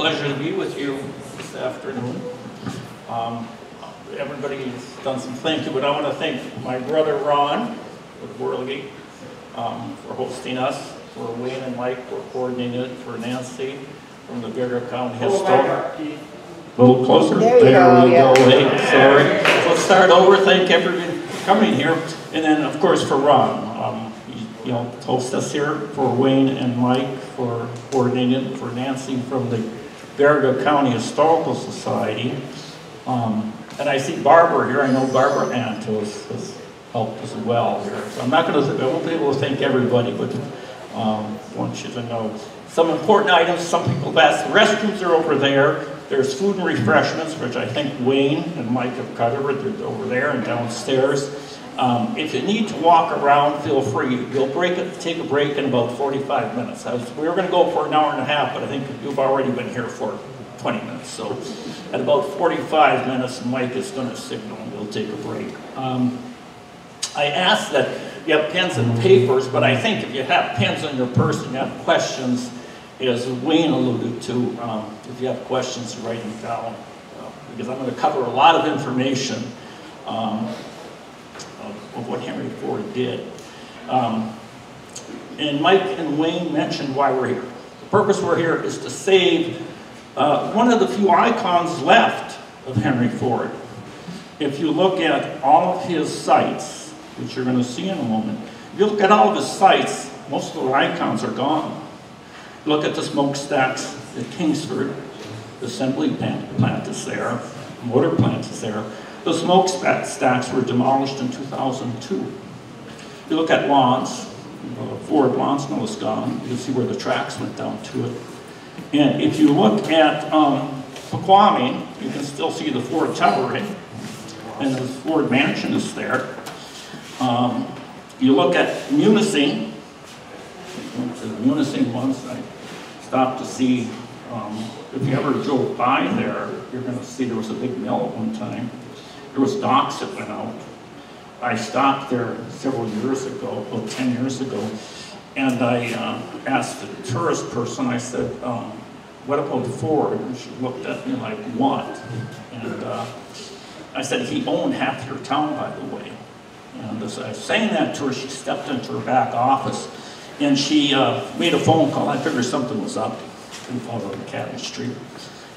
It's a pleasure to be with you this afternoon. Um, Everybody's done some thanking, but I want to thank my brother Ron with Whirl-I-Gig um, for hosting us, for Wayne and Mike for coordinating it, for Nancy from the Baraga County Historic. A little closer. There you go, we yeah. Hey, sorry. Let's start over. Thank everyone for coming here. And then, of course, for Ron. Um, you- You know, host us here, for Wayne and Mike for coordinating, for Nancy from the Baraga County Historical Society. Um, And I see Barbara here. I know Barbara Ant has helped as well here. So I'm not going to, I won't be able to thank everybody, but um, want you to know. Some important items, some people have asked, restrooms are over there. There's food and refreshments, which I think Wayne and Mike have covered, they're over there and downstairs. Um, If you need to walk around, feel free. You'll break it, take a break in about 45 minutes. Was- We were gonna go for an hour and a half, but I think you've already been here for 20 minutes. So at about 45 minutes, Mike is gonna signal and we'll take a break. Um, I ask that you have pens and papers, but I think if you have pens in your purse and you have questions, as Wayne alluded to, um, if you have questions, write them down. uh, Because I'm going to cover a lot of information um, of of what Henry Ford did. Um, And Mike and Wayne mentioned why we're here. The purpose we're here is to save uh, one of the few icons left of Henry Ford. If you look at all of his sites, which you're going to see in a moment, if you look at all of his sites, most of the icons are gone. Look at the smokestacks at Kingsford, the assembly plant, plant is there, motor plant is there. The smokestacks were demolished in 2002. If You look at L'Anse, uh, Ford L'Anse Mill is gone. You can see where the tracks went down to it. And if you look at um, you can still see the Ford Tower, and the Ford Mansion is there. Um, You look at Munising, to Munising once, I stopped to see, um, if you ever drove by there, you're gonna see there was a big mill at one time. There was docks that went out. I stopped there several years ago, about 10 years ago, and I uh, asked the tourist person, I said, um, what about Ford? And she looked at me like, what? And uh, I said, he owned half your town, by the way. And as I was saying that to her, she stepped into her back office, and she uh, made a phone call. I figured something was up. We followed on Academy Street.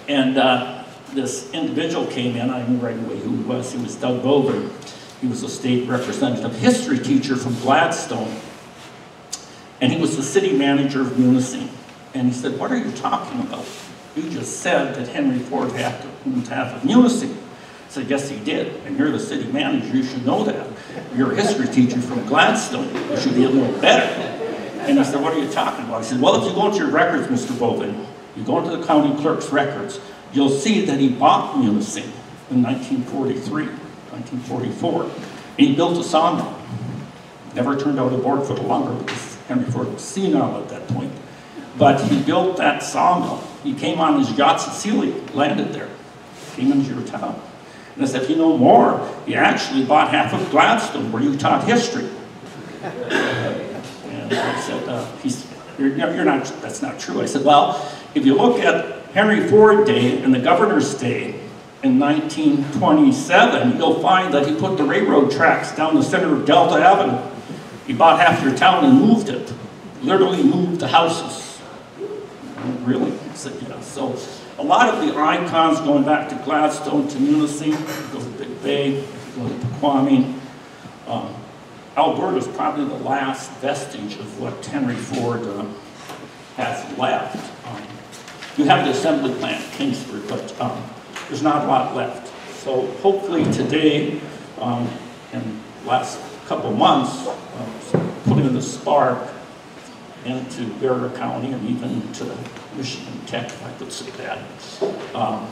And uh, this individual came in, I knew right away who he was. He was Doug Bovin. He was a state representative, history teacher from Gladstone. And he was the city manager of Munising. And he said, what are you talking about? You just said that Henry Ford had to own half of Munising. I said, yes, he did. And you're the city manager, you should know that. You're a history teacher from Gladstone. You should be a little better. And I said, what are you talking about? He said, well, if you go into your records, Mr. Bovin, you go into the county clerk's records, you'll see that he bought Munising in 1943, 1944. And he built a sawmill. Never turned out a board for the lumber because Henry Ford was senile at that point. But he built that sawmill. He came on his yacht Sialia, landed there, came into your town. And I said, if you know more, he actually bought half of Gladstone where you taught history. And I said, uh, you're, you're not, that's not true. I said, well, if you look at Henry Ford Day and the Governor's Day in 1927, you'll find that he put the railroad tracks down the center of Delta Avenue. He bought half your town and moved it, literally moved the houses. Really? Said, yeah. So a lot of the icons going back to Gladstone to Munising, go to Big Bay, go to Pequaming. Um, Alberta is probably the last vestige of what Henry Ford um, has left. Um, you have the assembly plant, Kingsford, but um, there's not a lot left. So hopefully today, um, and last couple months, uh, putting the spark into Baraga County and even to Michigan Tech, if I could say that, um,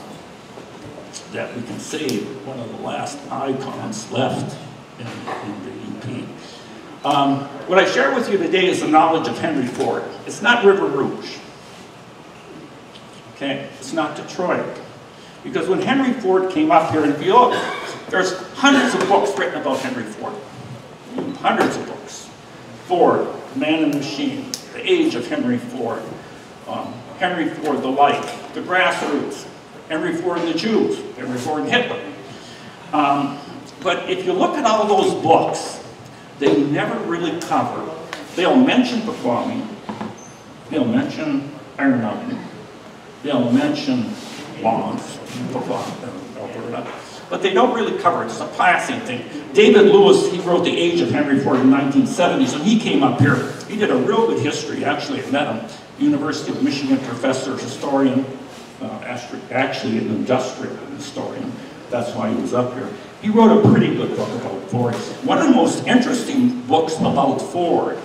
that we can save one of the last icons left in, in the EP. Um, what I share with you today is the knowledge of Henry Ford. It's not River Rouge. Okay, it's not Detroit. Because when Henry Ford came up here, and if you look, there's hundreds of books written about Henry Ford. Hundreds of books. Ford, Man and Machine, The Age of Henry Ford, um, Henry Ford, the like, the grassroots, Henry Ford and the Jews, Henry Ford and Hitler. Um, but if you look at all those books, they never really cover. They'll mention Pequaming, they'll mention Iron Mountain, they'll mention Alberta, but they don't really cover it. It's a passing thing. David Lewis, he wrote The Age of Henry Ford in the 1970s, and he came up here. He did a real good history. Actually, I met him. University of Michigan professor, historian, uh, actually an industrial historian. That's why he was up here. He wrote a pretty good book about Ford. One of the most interesting books about Ford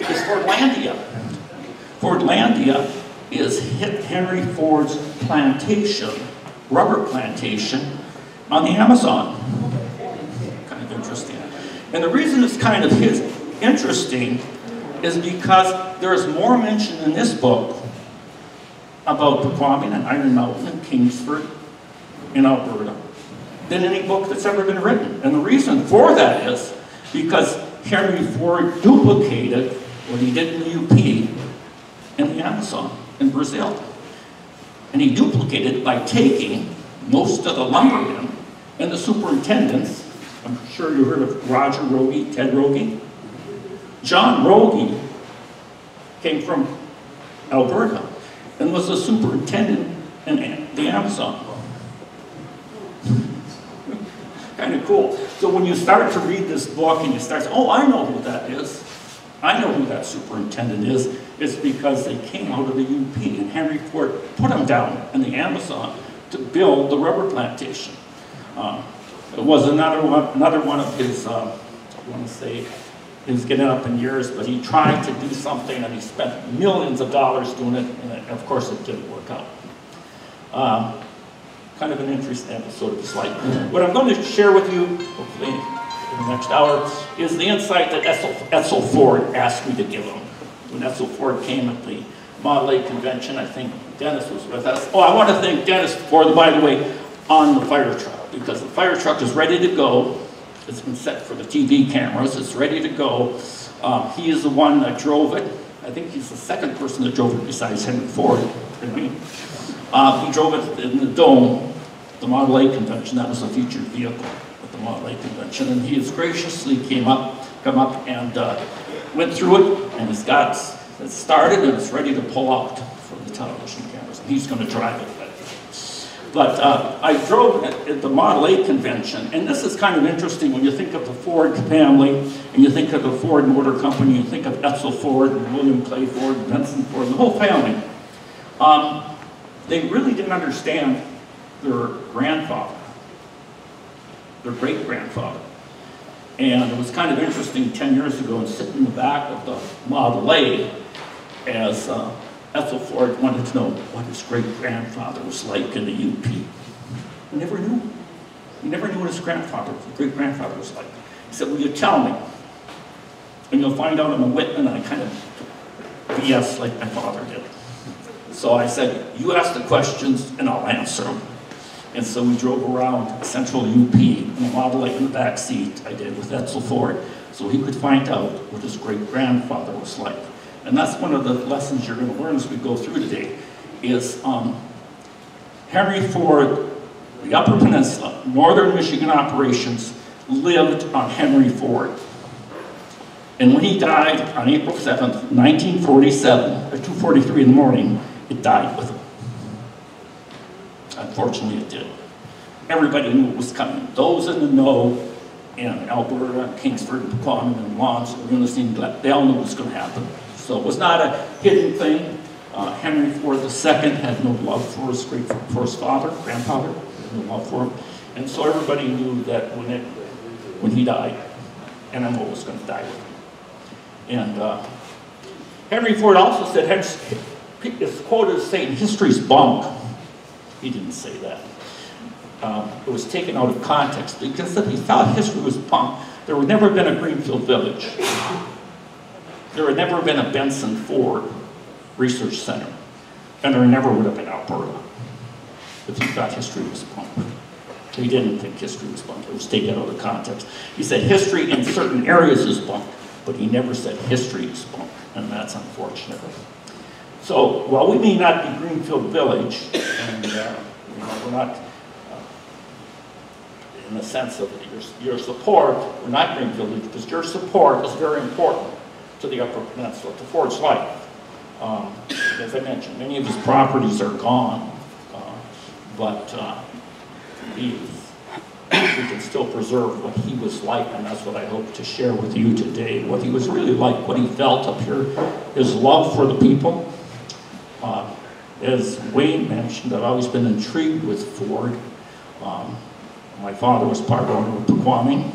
is Fordlandia. Fordlandia is Henry Ford's plantation rubber plantation on the Amazon. Kind of interesting. And the reason it's kind of his, interesting is because there is more mention in this book about Pequaming and Iron Mountain Kingsford in Alberta than any book that's ever been written. And the reason for that is because Henry Ford duplicated what he did in the UP in the Amazon in Brazil. And he duplicated by taking most of the lumbermen and the superintendents. I'm sure you heard of Roger Rogie, Ted Rogie. John Rogie came from Alberta and was a superintendent in the Amazon. kind of cool. So when you start to read this book and you start, oh, I know who that is. I know who that superintendent is. It's because they came out of the UP and Henry Ford put them down in the Amazon to build the rubber plantation. Um, it was another one, another one of his, uh, I want to say, he was getting up in years, but he tried to do something and he spent millions of dollars doing it, and of course it didn't work out. Um, kind of an interesting episode of his life. What I'm going to share with you, hopefully, in the next hour is the insight that Edsel Ford asked me to give him. When Edsel Ford came at the Model A convention, I think Dennis was with us. Oh, I want to thank Dennis for, by the way, on the fire truck, because the fire truck is ready to go. It's been set for the TV cameras. It's ready to go. Um, he is the one that drove it. I think he's the second person that drove it besides Henry Ford and me. Uh, he drove it in the Dome, the Model A convention. That was a featured vehicle at the Model A convention, and he has graciously came up, come up and uh, went through it, and it's got it started and it's ready to pull out from the television cameras. And he's going to drive it. But uh, I drove at, the Model A convention, and this is kind of interesting when you think of the Ford family, and you think of the Ford Motor Company, you think of Edsel Ford, and William Clay Ford, and Benson Ford, the whole family. Um, they really didn't understand their grandfather their great-grandfather. And it was kind of interesting 10 years ago, and sitting in the back of the Model A as uh, Edsel Ford wanted to know what his great-grandfather was like in the UP. He never knew. He never knew what his grandfather, great-grandfather was like. He said, will you tell me? And you'll find out I'm a Whitman, and I kind of BS like my father did. So I said, you ask the questions, and I'll answer them. And so we drove around central UP in a Model in the back seat, I did with Edsel Ford, so he could find out what his great-grandfather was like. And that's one of the lessons you're going to learn as we go through today, is um, Henry Ford, the Upper Peninsula, Northern Michigan operations, lived on Henry Ford. And when he died on April 7th, 1947, at 2.43 in the morning, it died with. Unfortunately, it did. Everybody knew it was coming. Those in the know in Alberta, Kingsford, Pequaming, and L'Anse, they all knew it was going to happen. So it was not a hidden thing. Uh, Henry Ford II had no love for his great for his father, grandfather, no love for him. And so everybody knew that when it when he died, NMO was going to die with him. And uh, Henry Ford also said, his quote is saying, history's bunk. He didn't say that. Um, it was taken out of context because he thought history was punk, there would never have been a Greenfield Village. There had never been a Benson Ford Research Center. And there never would have been Alberta if he thought history was punk. He didn't think history was punk. It was taken out of context. He said history in certain areas is punk, but he never said history is punk, and that's unfortunate. So while we may not be Greenfield Village, and uh, you know, we're not, uh, in the sense of your, your support, we're not Greenfield Village, because your support is very important to the Upper Peninsula, to Ford's life. Um, as I mentioned, many of his properties are gone, uh, but uh, he, we can still preserve what he was like, and that's what I hope to share with you today. What he was really like, what he felt up here, his love for the people. Uh, as Wayne mentioned, I've always been intrigued with Ford. Um, my father was part owner of Pequaming.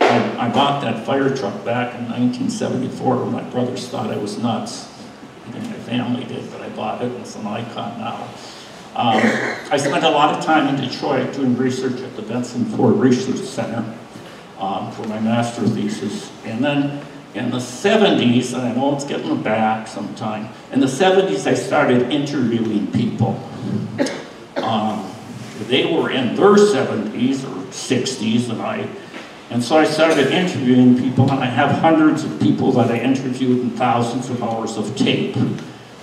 I, I bought that fire truck back in 1974 when my brothers thought I was nuts. Even my family did, but I bought it. And it's an icon now. Um, I spent a lot of time in Detroit doing research at the Benson Ford Research Center um, for my master thesis. And then in the 70s, and I know it's getting back sometime, in the 70s I started interviewing people. Um, they were in their 70s or 60s, and I, and so I started interviewing people, and I have hundreds of people that I interviewed and thousands of hours of tape.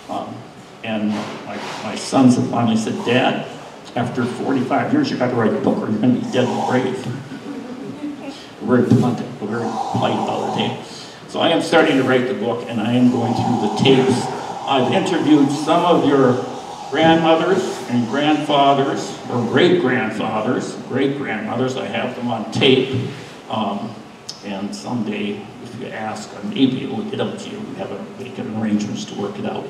Um, and my, my sons have finally said, Dad, after 45 years, you've got to write a book or you're going to be dead and the grave. We're very blunt, we're very polite about it. So I am starting to write the book and I am going through the tapes. I've interviewed some of your grandmothers and grandfathers, or great-grandfathers, great-grandmothers. I have them on tape. Um, and someday, if you ask, maybe it will get up to you. We have a, make arrangements to work it out.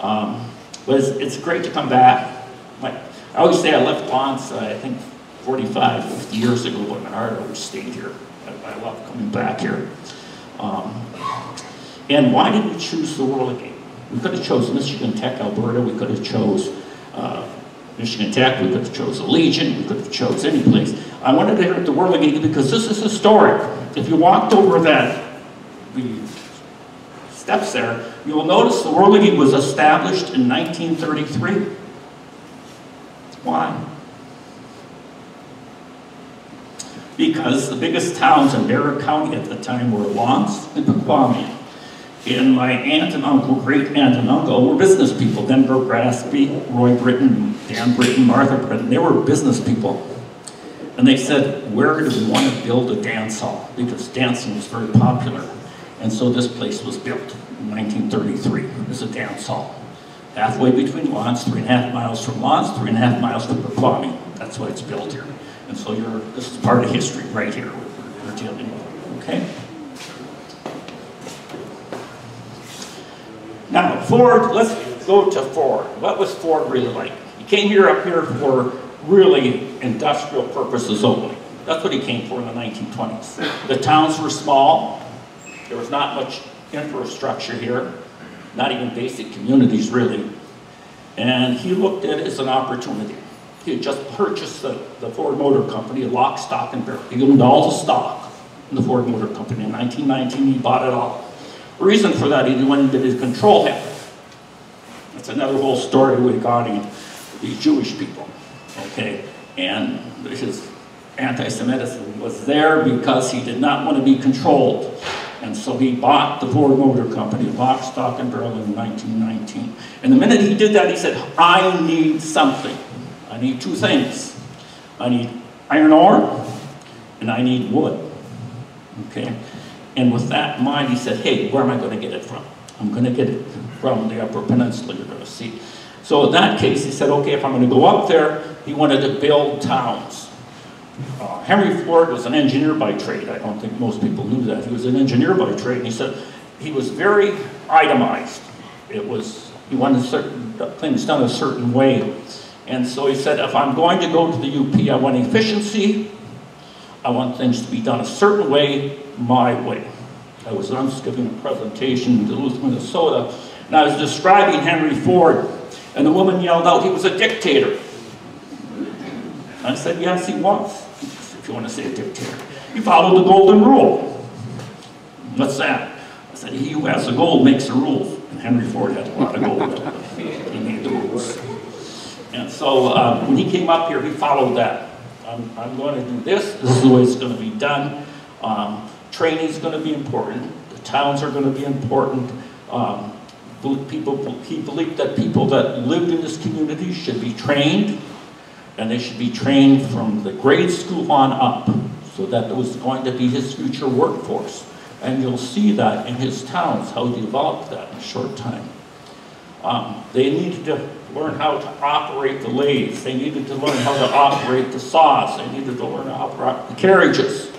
Um, but it's, it's, great to come back. My, I always say I left L'Anse, uh, I think 45, 50 years ago, but always stayed here. I, I love coming back here. Um, and why did we choose the World Whirl-I-Gig? We could have chosen Michigan Tech, Alberta. We could have chose uh, Michigan Tech. We could have chose Legion. We could have chose any place. I wanted to hit the Whirl-I-Gig because this is historic. If you walked over that, the steps there, you will notice the World Whirl-I-Gig was established in 1933. Why? Because the biggest towns in Baraga County at the time were L'Anse and Pequaming. And my aunt and uncle, great aunt and uncle, were business people. Denver Graspy, Roy Britton, Dan Britton, Martha Britton, they were business people. And they said, where do we want to build a dance hall? Because dancing was very popular. And so this place was built. in 1933 is a dance hall. Halfway between L'Anse, three and a half miles from L'Anse, three and a half miles from Pequaming. That's why it's built here. And so you're, this is part of history right here we're dealing with, okay? Now, Ford, let's go to Ford. What was Ford really like? He came here up here for really industrial purposes only. That's what he came for in the 1920s. The towns were small. There was not much infrastructure here, not even basic communities really. And he looked at it as an opportunity. He had just purchased the, the Ford Motor Company, lock, stock, and barrel. He owned all the stock in the Ford Motor Company. In 1919, he bought it all. The reason for that, he wanted to control him. That's another whole story regarding these Jewish people, okay? And his anti-Semitism was there because he did not want to be controlled. And so he bought the Ford Motor Company, lock, stock, and barrel in 1919. And the minute he did that, he said, I need something. I need two things. I need iron ore, and I need wood. Okay? And with that in mind, he said, hey, where am I going to get it from? I'm going to get it from the Upper Peninsula, you're going to see. So in that case, he said, okay, if I'm going to go up there, he wanted to build towns. Uh, Henry Ford was an engineer by trade. I don't think most people knew that. He was an engineer by trade, and he said he was very itemized. It was, he wanted certain things done a certain way. And so he said, if I'm going to go to the UP, I want efficiency, I want things to be done a certain way, my way. I was once giving a presentation in Duluth, Minnesota, and I was describing Henry Ford, and the woman yelled out, he was a dictator. I said, yes, he was, if you want to say a dictator. He followed the golden rule. What's that? I said, he who has the gold makes the rules. And Henry Ford had a lot of gold. he made the rules. And so uh, when he came up here, he followed that. I'm, I'm, going to do this. This is the way it's going to be done. Um, training is going to be important. The towns are going to be important. Um, people, he believed that people that lived in this community should be trained, and they should be trained from the grade school on up, so that it was going to be his future workforce. And you'll see that in his towns, how he developed that in a short time. Um, They needed to learn how to operate the lathes, they needed to learn how to operate the saws, they needed to learn how to operate the carriages.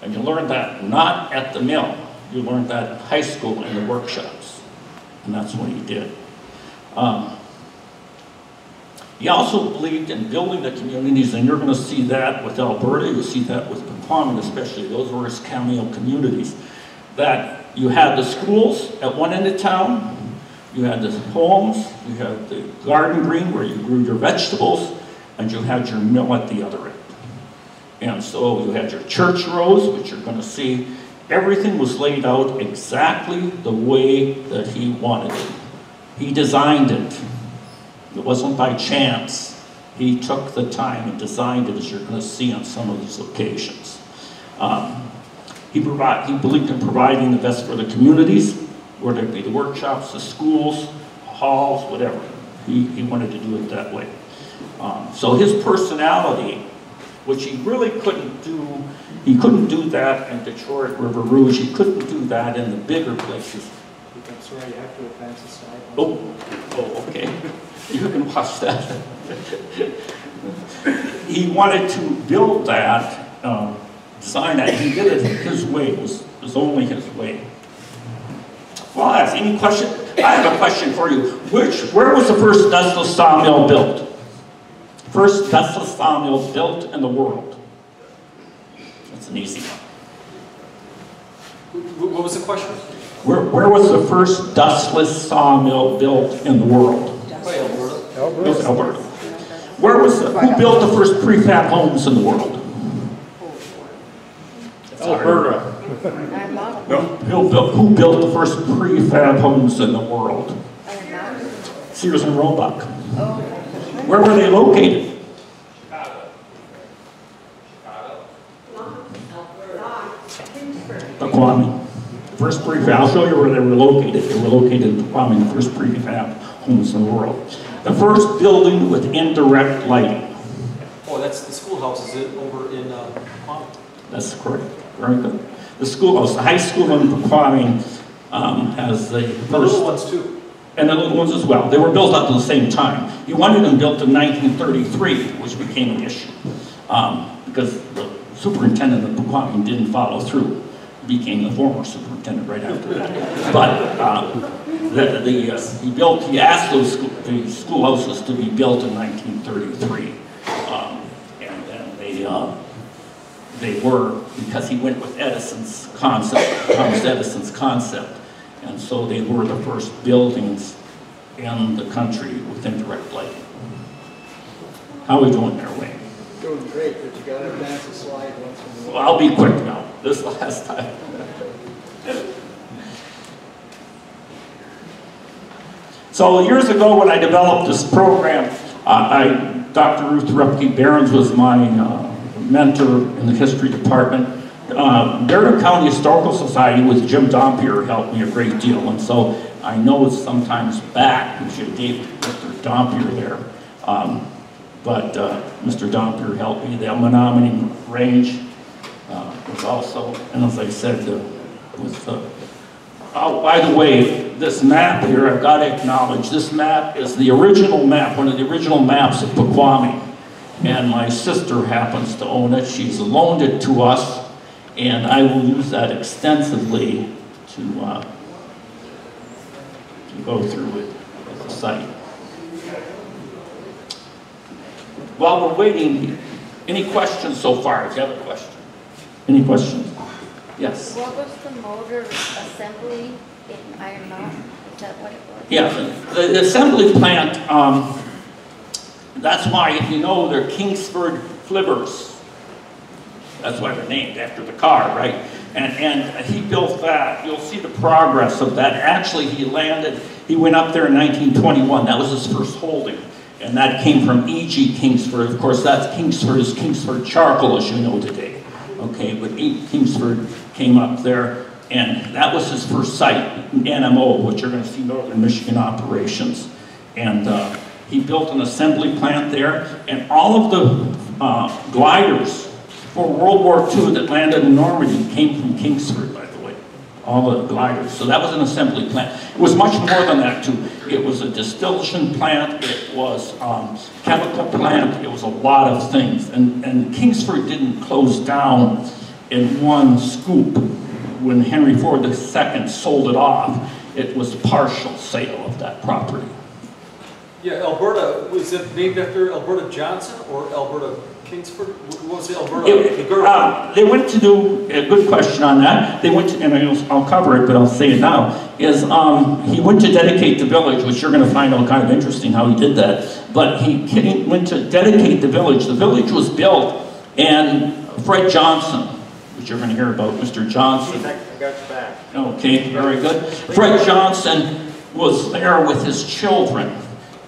And you learned that not at the mill, you learned that in high school in the workshops. And that's what he did. Um, He also believed in building the communities, and you're gonna see that with Alberta, you see that with Pequaming especially, those were his communities. That you had the schools at one end of town, you had the homes, you had the garden green where you grew your vegetables, and you had your mill at the other end. And so you had your church rows, which you're gonna see, everything was laid out exactly the way that he wanted it. He designed it. It wasn't by chance. He took the time and designed it, as you're gonna see on some of these locations. Um, He provide, he believed in providing the best for the communities, whether it be the workshops, the schools, halls, whatever. He, he wanted to do it that way. Um, So his personality, which he really couldn't do, he couldn't do that in Detroit, River Rouge, he couldn't do that in the bigger places. I'm sorry, you have to advance the slide. Oh, oh, okay. You can watch that. He wanted to build that, um, design that, he did it his way, it was, it was only his way. Well, ask any question, I have a question for you. Which, where was the first dustless sawmill built? First dustless sawmill built in the world? That's an easy one. What was the question? Where, where was the first dustless sawmill built in the world? By Alberta. Alberta. Where was, the- who built the first prefab homes in the world? Alberta. No. Who built, who built the first prefab homes in the world? Sears and Roebuck. Oh. Where were they located? Pequaming. First prefab, I'll show you where they were located. They were located in Pequaming, the first prefab homes in the world. The first building with indirect lighting. Oh, that's the schoolhouse, is it, over in, uh, Quanah? That's correct. Very good. The schoolhouse, the high school in Pequaming um, has the The first, little ones too. and the little ones as well. They were built at the same time. He wanted them built in 1933, which became an issue. um, Because the superintendent of Pequaming didn't follow through. Became the former superintendent right after that. But um, the, the, uh, he built, he asked those, school- the schoolhouses to be built in 1933. Um, And then they, uh, they were, because he went with Edison's concept, Thomas Edison's concept. And so they were the first buildings in the country with indirect lighting. How are we doing there, Wayne? Doing great, but you gotta advance the slide once in a Well, while. I'll be quick now, this last time. So years ago, when I developed this program, uh, I, Dr. Ruth Repke Behrens was my uh, mentor in the history department. Uh, County Historical Society with Jim Dompier helped me a great deal, and so I know it's sometimes back, we should have gave Mr. Dompier there. Um, But uh, Mr. Dompier helped me, the Menominee Range uh, was also, and as I said, uh, was, uh, oh, by the way, this map here, I've got to acknowledge, this map is the original map, one of the original maps of Pequaming. And my sister happens to own it, she's loaned it to us, and I will use that extensively to, uh, to go through it as a site. While we're waiting, any questions so far? If you have a question? Any questions? Yes? What was the motor assembly in Iron Mountain? Is that what it was? Yeah, the, the assembly plant, um, that's why, if you know, they're Kingsford Flivvers. That's why they're named after the car, right? And, and he built that, you'll see the progress of that. Actually, he landed, he went up there in 1921, that was his first holding. And that came from E.G. Kingsford, of course, that's Kingsford, is Kingsford Charcoal, as you know today. Okay, but E. Kingsford came up there, And that was his first site, NMO, which you're gonna see Northern Michigan Operations. And uh, he built an assembly plant there, and all of the uh, gliders for World War II that landed in Normandy came from Kingsford, by the way. All the gliders. So that was an assembly plant. It was much more than that, too. It was a distillation plant, it was um, chemical plant, it was a lot of things. And, and Kingsford didn't close down in one scoop. When Henry Ford II sold it off, it was a partial sale of that property. Yeah, Alberta, was it named after Alberta Johnson or Alberta Kingsford? What was it, Alberta? It- uh, They went to do, a good question on that, they went, to and I'll I'll cover it, but I'll say it now, is um, he went to dedicate the village, which you're gonna find out kind of interesting how he did that, but he he went to dedicate the village, the village was built, and Fred Johnson, which you're gonna hear about, Mr. Johnson, I got you back. Okay, very good. Fred Johnson was there with his children,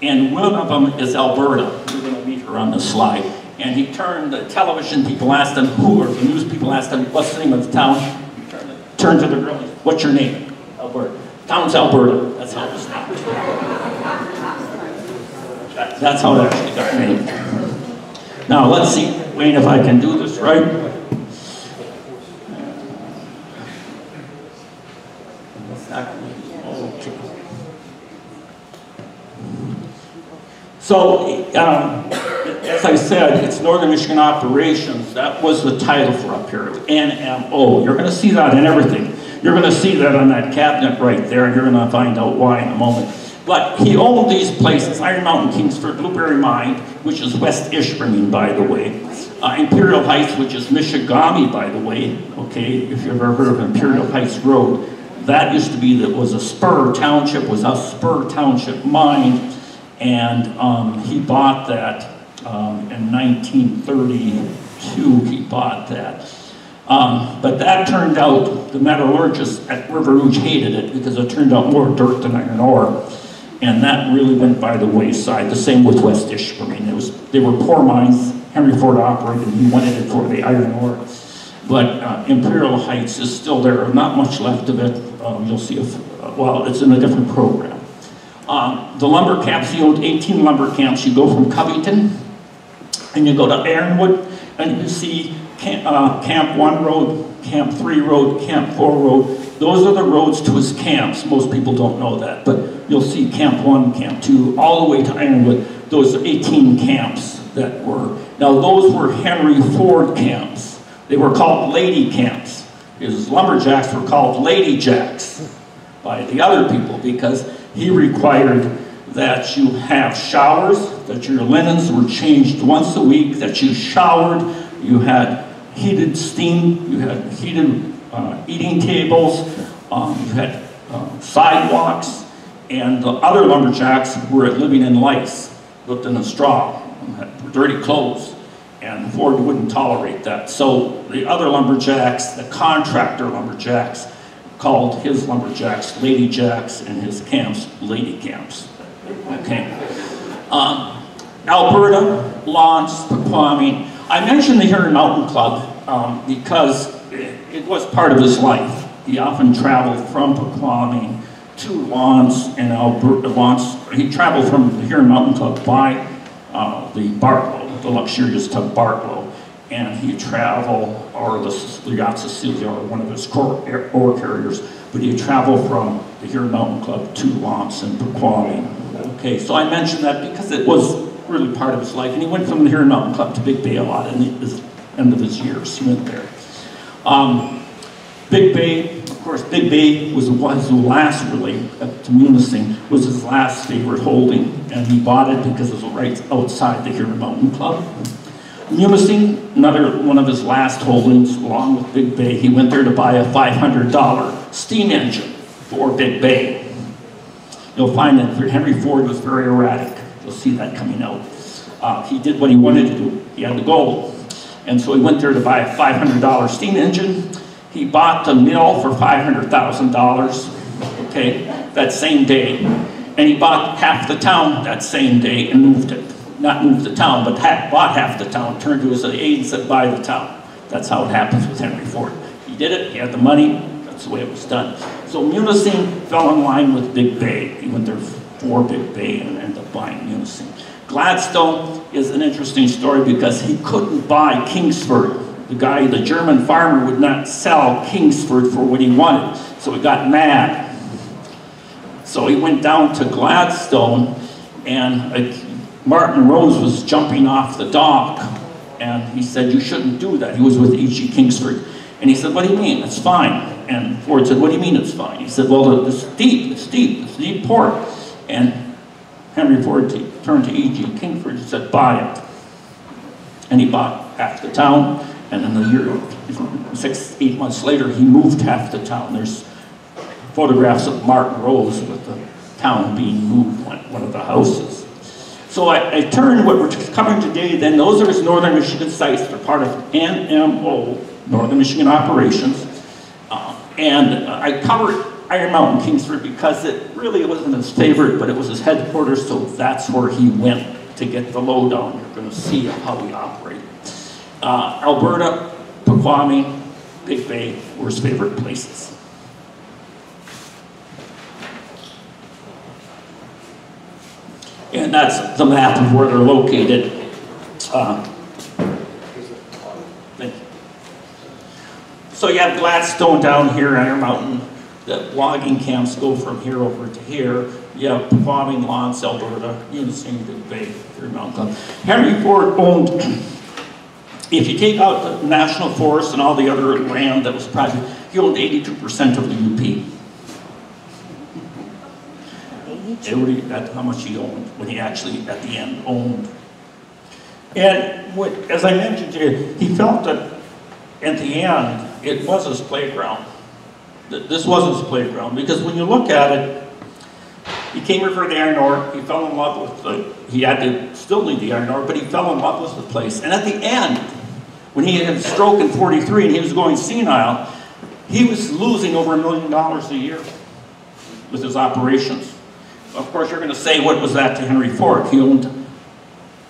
and one of them is Alberta. You're going to meet her on the slide. And he turned, the television people asked him, who, or the news people asked him, what's the name of the town? He turned to- Turned to the girl, what's your name? Alberta. Town's Alberta. That's how it was named. That- That's how it actually got named. Now, let's see, Wayne, if I can do this right. Okay. So, um, as I said, it's Northern Michigan Operations. That was the title for up here, NMO. You're going to see that in everything. You're going to see that on that cabinet right there, and you're going to find out why in a moment. But he owned these places, Iron Mountain, Kingsford, Blueberry Mine, which is West Ishpeming, by the way. Uh, Imperial Heights, which is Michigamme, by the way, okay, if you've ever heard of Imperial Heights Road. That used to be, that was a Spurr Township, was a Spurr Township mine, and um, he bought that um, in 1932, he bought that. Um, but that turned out, the metallurgists at River Rouge hated it because it turned out more dirt than iron ore. And that really went by the wayside. The same with West Ishpeming. It was, they were poor mines. Henry Ford operated, he wanted it for the iron ore. But uh, Imperial Heights is still there, not much left of it. Um, you'll see if, uh, well, it's in a different program. Um, the lumber camps, he owned 18 lumber camps. You go from Covington and you go to Ironwood and you see Camp, uh, Camp 1 Road, Camp 3 Road, Camp 4 Road. Those are the roads to his camps. Most people don't know that, but you'll see Camp 1, Camp 2, all the way to Ironwood. Those are 18 camps that were. Now, those were Henry Ford camps. They were called lady camps. His lumberjacks were called lady jacks by the other people because he required that you have showers, that your linens were changed once a week, that you showered, you had heated steam, you had heated uh, eating tables, um, you had uh, sidewalks, and the other lumberjacks were living in lice, lived in a straw, had dirty clothes, and Ford wouldn't tolerate that. So the other lumberjacks, the contractor lumberjacks, called his lumberjacks lady jacks and his camps lady camps. Okay. Um, Alberta, L'Anse, Pequaming. I mentioned the Huron Mountain Club um, because it, it was part of his life. He often traveled from Pequaming to L'Anse and Alberta. L'Anse, he traveled from the Huron Mountain Club by uh, the Bartlow, the luxurious tug Bartlow, and he'd travel, or the, Yacht Sialia, or one of his core air, ore carriers, but he'd travel from the Huron Mountain Club to L'Anse and Pequaming. Okay, so I mentioned that because it was really part of his life, and he went from the Huron Mountain Club to Big Bay a lot in the end of his years. He went there. Um, Big Bay, of course, Big Bay was his last really, uh, to Munising, was his last favorite holding, and he bought it because it was right outside the Huron Mountain Club. Munising, another one of his last holdings, along with Big Bay, he went there to buy a $500 steam engine for Big Bay. You'll find that Henry Ford was very erratic. You'll see that coming out. Uh, he did what he wanted to do. He had the gold. And so he went there to buy a $500 steam engine. He bought the mill for $500,000, okay, that same day. And he bought half the town that same day and moved it. Not moved the town, but bought half the town, turned to his aide and said, buy the town. That's how it happens with Henry Ford. He did it, he had the money, that's the way it was done. So Munising fell in line with Big Bay. He went there for Big Bay and ended up buying Munising. Gladstone is an interesting story because he couldn't buy Kingsford. The guy, the German farmer, would not sell Kingsford for what he wanted. So he got mad. So he went down to Gladstone and Martin Rose was jumping off the dock and he said, you shouldn't do that. He was with E.G. Kingsford. And he said, what do you mean? It's fine. And Ford said, what do you mean it's fine? He said, well, it's deep, it's deep, it's deep port. And Henry Ford turned to E.G. Kingsford and said, buy it. And he bought half the town, and in a year, six, eight months later, he moved half the town. There's photographs of Martin Rose with the town being moved, one of the houses. So I, I turned what we're covering today, then those are his Northern Michigan sites. They're part of NMO, Northern Michigan Operations. Uh, and uh, I covered Iron Mountain Kingsford because it really wasn't his favorite, but it was his headquarters, so that's where he went to get the lowdown. You're going to see how we operate. Uh, Alberta, Pequaming, Big Bay were his favorite places. And that's the map of where they're located. Uh. So you have Gladstone down here, Iron Mountain. The logging camps go from here over to here. You have Pequaming, L'Anse, Alberta, Munising, Big Bay, Third Mountain. Henry Ford owned, if you take out the national forest and all the other land that was private, he owned 82% of the UP. How much he owned, when he actually, at the end, owned. And what, as I mentioned to you, he felt that at the end, it was his playground. This was his playground, because when you look at it, he came here for the iron ore, he fell in love with the, he had to still need the iron ore, but he fell in love with the place. And at the end, when he had a stroke in 43 and he was going senile, he was losing over a million dollars a year with his operations. Of course, you're going to say, what was that to Henry Ford? He owned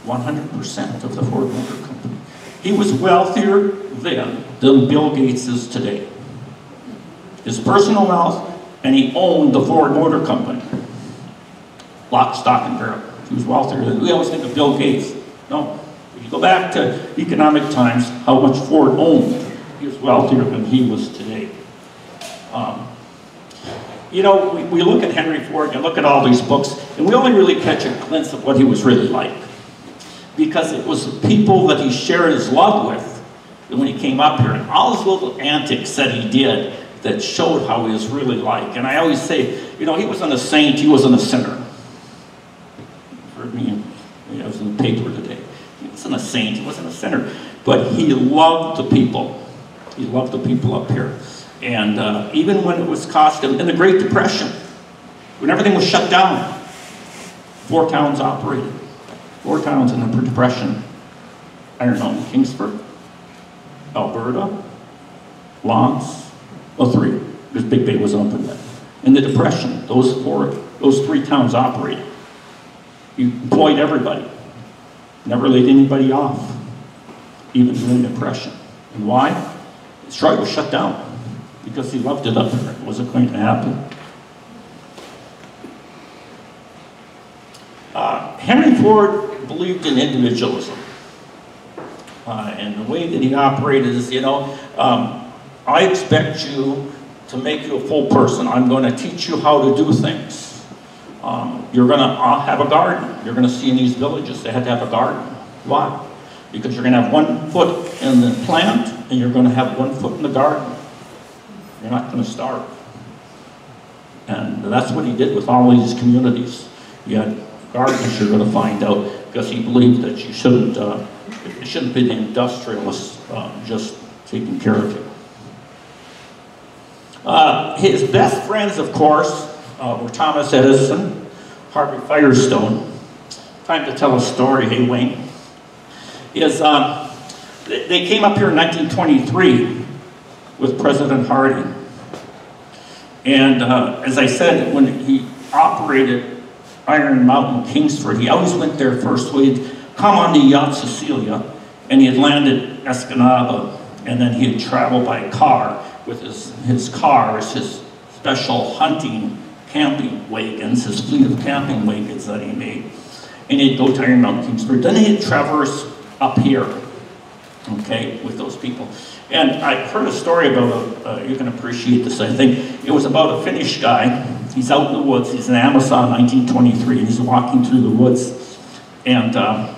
100% of the Ford Motor Company. He was wealthier then than Bill Gates is today. His personal wealth, and he owned the Ford Motor Company. Lock, stock, and barrel. He was wealthier than, we always think of Bill Gates. No. If you go back to economic times, how much Ford owned, he was wealthier than he was today. Um, you know, we, we look at Henry Ford and look at all these books, and we only really catch a glimpse of what he was really like. Because it was the people that he shared his love with when he came up here, and all his little antics that he did that showed how he was really like. And I always say, you know, he wasn't a saint, he wasn't a sinner. Heard me, I was in the paper today. He wasn't a saint, he wasn't a sinner. But he loved the people. He loved the people up here. And uh, even when it was cost him, in the Great Depression, when everything was shut down, four towns operated. Four towns in the Depression. Iron Mountain, Kingsford, Alberta, L'Anse, oh, three, because Big Bay was open then. In the Depression, those four, those three towns operated. You employed everybody. Never laid anybody off, even during the Depression. And why? Detroit was shut down because he loved it up there. It wasn't going to happen. Uh, Henry Ford believed in individualism. Uh, and the way that he operated is, you know, um, I expect you to make you a full person. I'm going to teach you how to do things. Um, you're going to uh, have a garden. You're going to see in these villages they had to have a garden. Why? Because you're going to have one foot in the plant and you're going to have one foot in the garden. You're not going to starve. And that's what he did with all these communities. You had gardeners you're going to find out because he believed that you shouldn't, uh, it shouldn't be the industrialists uh, just taking care of you. Uh, his best friends, of course, uh, were Thomas Edison, Harvey Firestone. Time to tell a story, hey Wayne. Is um, they came up here in 1923 with President Harding. And uh, as I said, when he operated Iron Mountain, Kingsford, he always went there first. So he'd come on the yacht Sialia, and he had landed Escanaba, and then he'd travel by car, with his, his cars, his special hunting camping wagons, his fleet of camping wagons that he made. And he'd go to Iron Mountain Kingsford. Then he'd traverse up here, okay, with those people. And I heard a story about, a, uh, you can appreciate this, I think. It was about a Finnish guy. He's out in the woods. He's in Amasa 1923, and he's walking through the woods. And uh,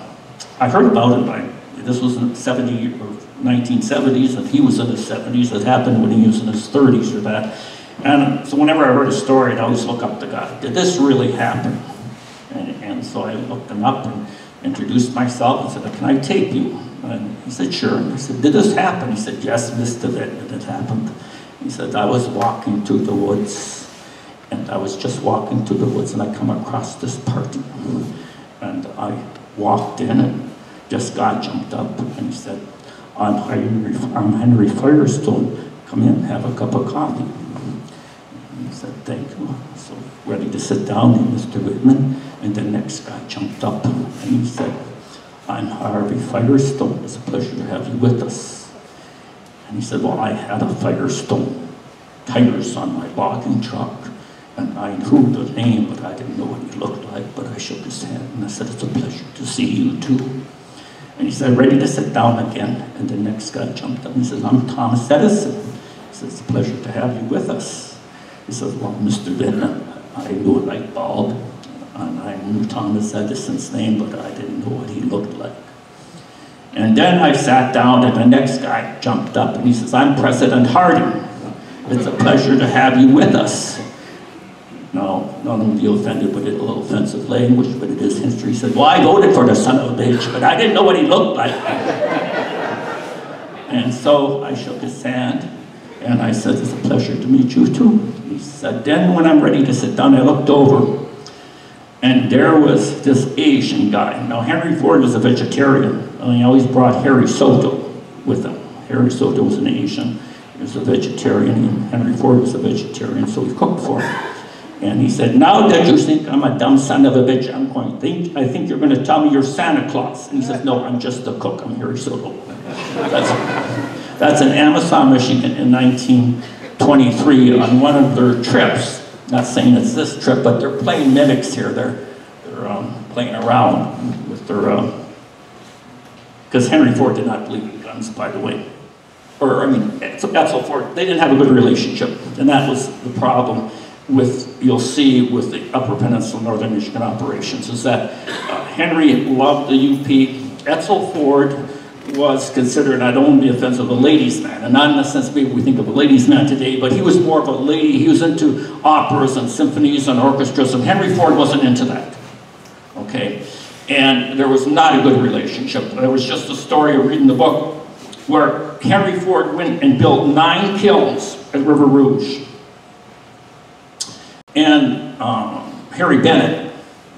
I heard about it. I, this was in the 70 or 1970s, and he was in his 70s. It happened when he was in his 30s or that. And so whenever I heard a story, I'd always look up the guy. Did this really happen? And, and so I looked him up and introduced myself and said, can I tape you? And he said, sure. And I said, did this happen? He said, yes, Mr. Vittman, it happened. He said, I was walking through the woods, and I was just walking through the woods, and I come across this party. And I walked in, and this guy jumped up, and he said, I'm Henry, I'm Henry Firestone. Come in, have a cup of coffee. And he said, thank you. So ready to sit down, Mr. Whitman. And the next guy jumped up, and he said, I'm Harvey Firestone. It's a pleasure to have you with us. And he said, Well, I had a Firestone tires on my logging truck, and I knew the name, but I didn't know what he looked like. But I shook his hand and I said, It's a pleasure to see you too. And he said, Ready to sit down again. And the next guy jumped up and said, I'm Thomas Edison. He said, It's a pleasure to have you with us. He said, Well, Mr. Vinna, I knew a light bulb, and I knew Thomas Edison's name, but I didn't know what he looked like. And then I sat down, and the next guy jumped up, and he says, I'm President Harding. It's a pleasure to have you with us. No, no one will be offended with it, a little offensive language, but it is history. He said, well, I voted for the son of a bitch, but I didn't know what he looked like. and so I shook his hand, and I said, it's a pleasure to meet you too. He said, then when I'm ready to sit down, I looked over, and there was this Asian guy. Now, Henry Ford was a vegetarian, and he always brought Harry Soto with him. Harry Soto was an Asian. He was a vegetarian, and Henry Ford was a vegetarian, so he cooked for him. And he said, now that you think I'm a dumb son of a bitch, I'm going to think, I think you're going to tell me you're Santa Claus. And he says, no, I'm just a cook. I'm Harry Soto. That's, that's in Amasa, Michigan in 1923 on one of their trips. Not saying it's this trip, but they're playing mimics here. They're, they're um, playing around with their, because um, Henry Ford did not believe in guns, by the way. Or, I mean, Edsel Ford, they didn't have a good relationship. And that was the problem with, you'll see with the Upper Peninsula Northern Michigan operations, is that uh, Henry loved the UP. Edsel Ford was considered, I don't want to be offensive, a ladies' man. And not in the sense maybe we think of a ladies' man today, but he was more of a lady. He was into operas and symphonies and orchestras, and Henry Ford wasn't into that. Okay? And there was not a good relationship. There was just a story of reading the book where Henry Ford went and built nine kilns at River Rouge. And um, Harry Bennett,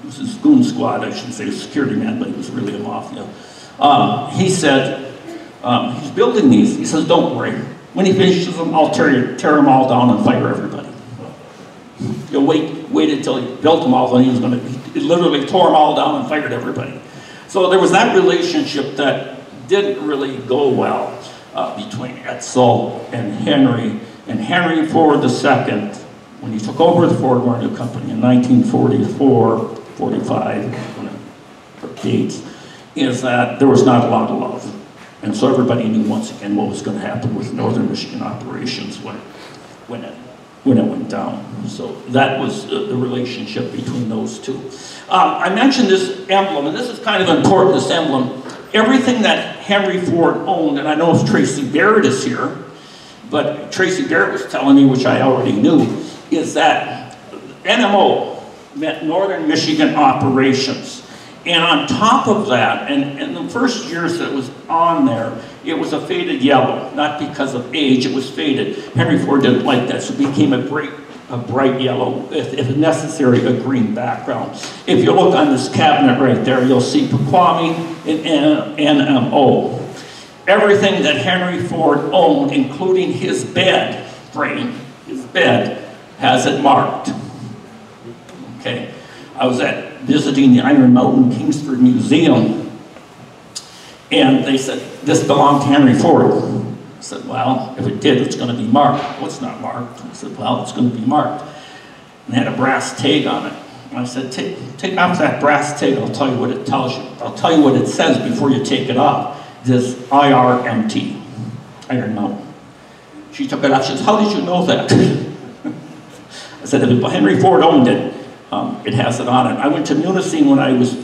was his goon squad, I shouldn't say security man, but he was really a mafia. Um, he said, um, he's building these. He says, don't worry. When he finishes them, I'll tear, tear them all down and fire everybody. You'll wait, wait until he built them all, and he was going to, literally tore them all down and fired everybody. So there was that relationship that didn't really go well uh, between Edsel and Henry. And Henry Ford II, when he took over the Ford Motor Company in 1944, 45, dates, is that there was not a lot of love. And so everybody knew once again what was going to happen with Northern Michigan operations when, when, it, when it went down. So that was uh, the relationship between those two. Um, I mentioned this emblem, and this is kind of important, this emblem. Everything that Henry Ford owned, and I know if Tracy Barrett is here, but Tracy Barrett was telling me, which I already knew, is that NMO meant Northern Michigan Operations. And on top of that, and in the first years that it was on there, it was a faded yellow, not because of age, it was faded. Henry Ford didn't like that, so it became a bright, a bright yellow, if, if necessary, a green background. If you look on this cabinet right there, you'll see Pequaming and NMO. Um, Everything that Henry Ford owned, including his bed frame, his bed, has it marked. Okay. I was at visiting the Iron Mountain Kingsford Museum, and they said, this belonged to Henry Ford. I said, well, if it did, it's gonna be marked. Well, it's not marked. I said, well, it's gonna be marked. And had a brass tag on it. I said, take, take off that brass tag, I'll tell you what it tells you. I'll tell you what it says before you take it off. This IRMT, Iron Mountain. She took it off, she says, how did you know that? I said, Henry Ford owned it, um, it has it on it. I went to Munising when I was,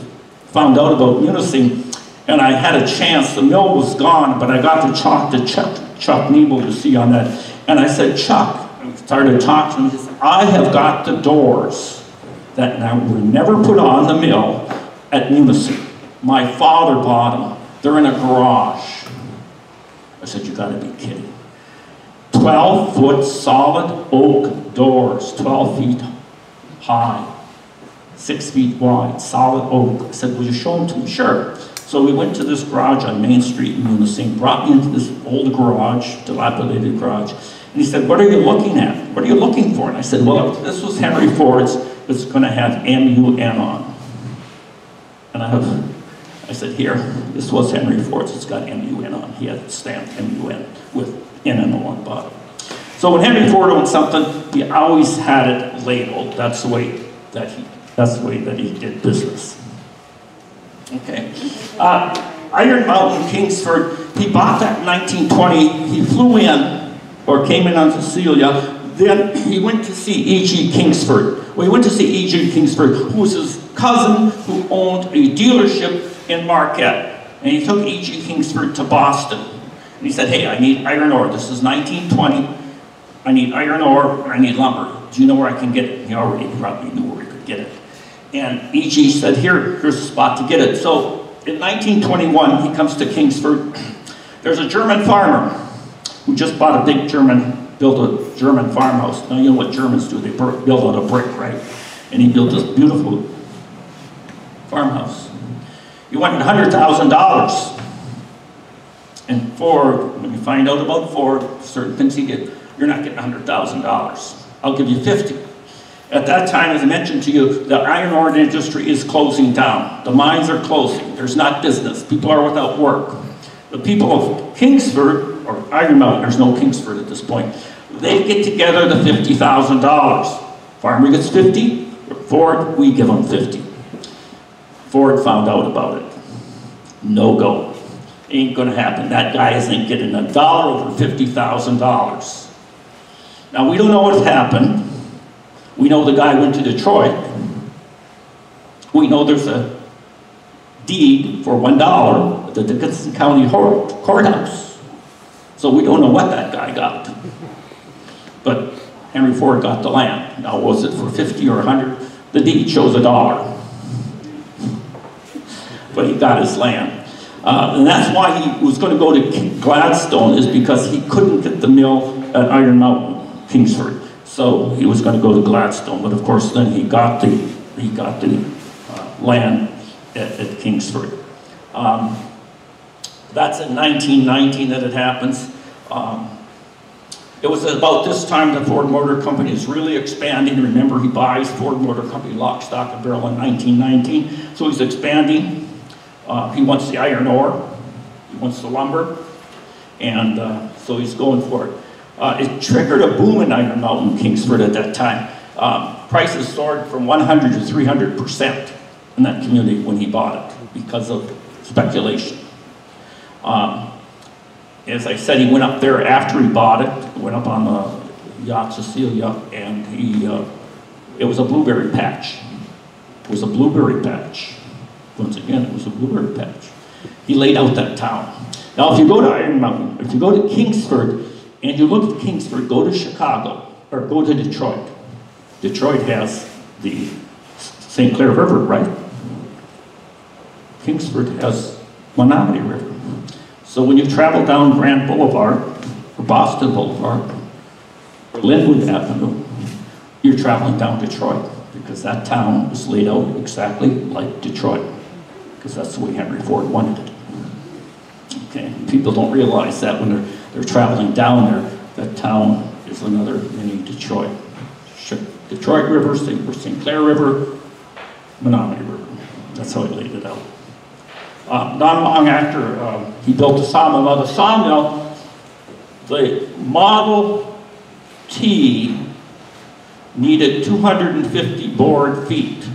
found out about Munising, and I had a chance, the mill was gone, but I got to talk to Chuck, Chuck to see on that. And I said, Chuck, I started talking to him, I have got the doors that now were never put on the mill at Munising. My father bought them. They're in a garage. I said, you gotta be kidding. 12 foot solid oak doors, 12 feet high, six feet wide, solid oak. I said, will you show them to me? Sure. So we went to this garage on Main Street in Munising, brought me into this old garage, dilapidated garage. And he said, what are you looking at? What are you looking for? And I said, well, this was Henry Ford's, it's gonna have M-U-N on. And I I said, here, this was Henry Ford's, it's got M-U-N on. He had stamped M-U-N with N on the bottom. So when Henry Ford owned something, he always had it labeled. That's the way that he, that's the way that he did business. Okay. Uh, Iron Mountain, Kingsford, he bought that in 1920. He flew in, or came in on Sialia. Then he went to see E.G. Kingsford. Well, he went to see E.G. Kingsford, who was his cousin who owned a dealership in Marquette. And he took E.G. Kingsford to Boston. And he said, hey, I need iron ore. This is 1920. I need iron ore, I need lumber. Do you know where I can get it? He already probably knew where he could get it. And E.G. said, here, here's a spot to get it. So in 1921, he comes to Kingsford. There's a German farmer who just bought a big German, built a German farmhouse. Now you know what Germans do, they build out of brick, right? And he built this beautiful farmhouse. He wanted $100,000. And Ford, when you find out about Ford, certain things he did, you're not getting $100,000. I'll give you 50. At that time, as I mentioned to you, the iron ore industry is closing down. The mines are closing. There's not business. People are without work. The people of Kingsford, or Iron Mountain, there's no Kingsford at this point, they get together the $50,000. Farmer gets 50, Ford, we give them 50. Ford found out about it. No go. Ain't gonna happen. That guy isn't getting a dollar over $50,000. Now, we don't know what happened. We know the guy went to Detroit. We know there's a deed for one dollar at the Dickinson County Courthouse. So we don't know what that guy got. But Henry Ford got the land. Now, was it for 50 or 100? The deed shows a dollar. But he got his land. Uh, and that's why he was going to go to Gladstone, is because he couldn't get the mill at Iron Mountain, Kingsford. So he was going to go to Gladstone, but of course then he got the he got the uh, land at, at Kingsford. Um, that's in 1919 that it happens. Um, it was about this time the Ford Motor Company is really expanding. Remember, he buys Ford Motor Company lock, stock, and barrel in 1919. So he's expanding. Uh, he wants the iron ore. He wants the lumber. And uh, so he's going for it. Uh, it triggered a boom in Iron Mountain, Kingsford at that time. Um, prices soared from 100 to 300 percent in that community when he bought it because of speculation. Um, as I said, he went up there after he bought it, went up on the yacht Sialia, and he, uh, it was a blueberry patch. It was a blueberry patch. Once again, it was a blueberry patch. He laid out that town. Now, if you go to Iron Mountain, if you go to Kingsford, and you look at Kingsford, go to Chicago, or go to Detroit. Detroit has the St. Clair River, right? Kingsford has Menominee River. So when you travel down Grand Boulevard, or Boston Boulevard, or Linwood Avenue, you're traveling down Detroit, because that town is laid out exactly like Detroit, because that's the way Henry Ford wanted it. Okay, people don't realize that when they're they're traveling down there, that town is another mini Detroit. Detroit River, St. Clair River, Menominee River. That's how he laid it out. Uh, not long after uh, he built the sawmill, now the sawmill The Model T needed 250 board feet.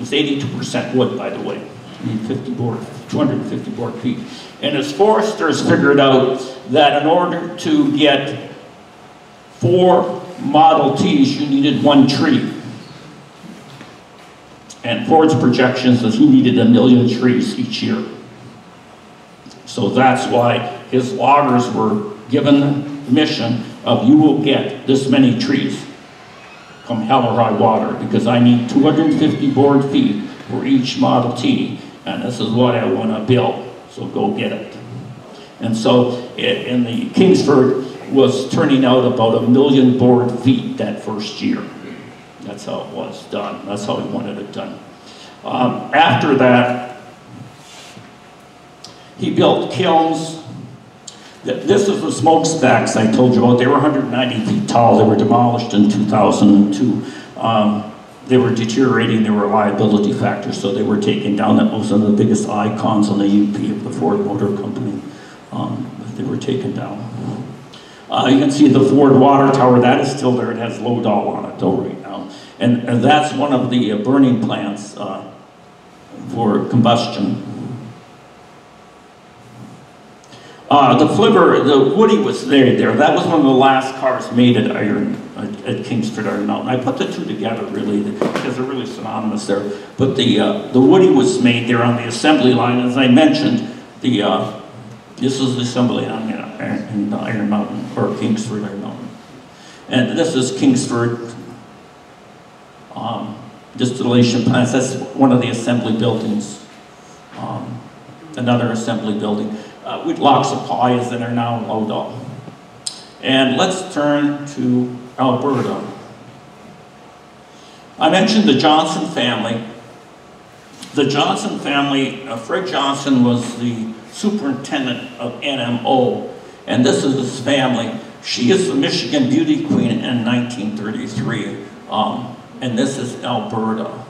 It's 82% wood, by the way. Need 50 board, 250 board feet. And as foresters figured out that in order to get four Model Ts, you needed one tree. And Ford's projections is he needed a million trees each year. So that's why his loggers were given the mission of you will get this many trees come hell or high water because I need 250 board feet for each Model T and this is what I want to build. So go get it. And so i- in the Kingsford was turning out about a million board feet that first year. That's how it was done. That's how he wanted it done. Um, after that, he built kilns. This is the smokestacks I told you about. They were 190 feet tall. They were demolished in 2002. Um, they were deteriorating. They were a liability factor, so they were taken down. That was one of the biggest icons on the UP of the Ford Motor Company. Um, they were taken down. Uh, you can see the Ford water tower. That is still there. It has Lodal on it though right now. And, and that's one of the uh, burning plants uh, for combustion. Uh, the flivver, the Woody was there, there. That was one of the last cars made at Iron, at at Kingsford Iron Mountain. I put the two together really because they're really synonymous there. But the, uh, the Woody was made there on the assembly line. As I mentioned, the, uh, this is the assembly line in Iron, in Iron Mountain, or Kingsford Iron Mountain. And this is Kingsford um, distillation plants. That's one of the assembly buildings. Um, another assembly building uh, with lots of pies that are now Lodal. And let's turn to Alberta. I mentioned the Johnson family. The Johnson family, uh, Fred Johnson was the superintendent of NMO, and this is his family. She is the Michigan Beauty Queen in 1933, um, and this is Alberta.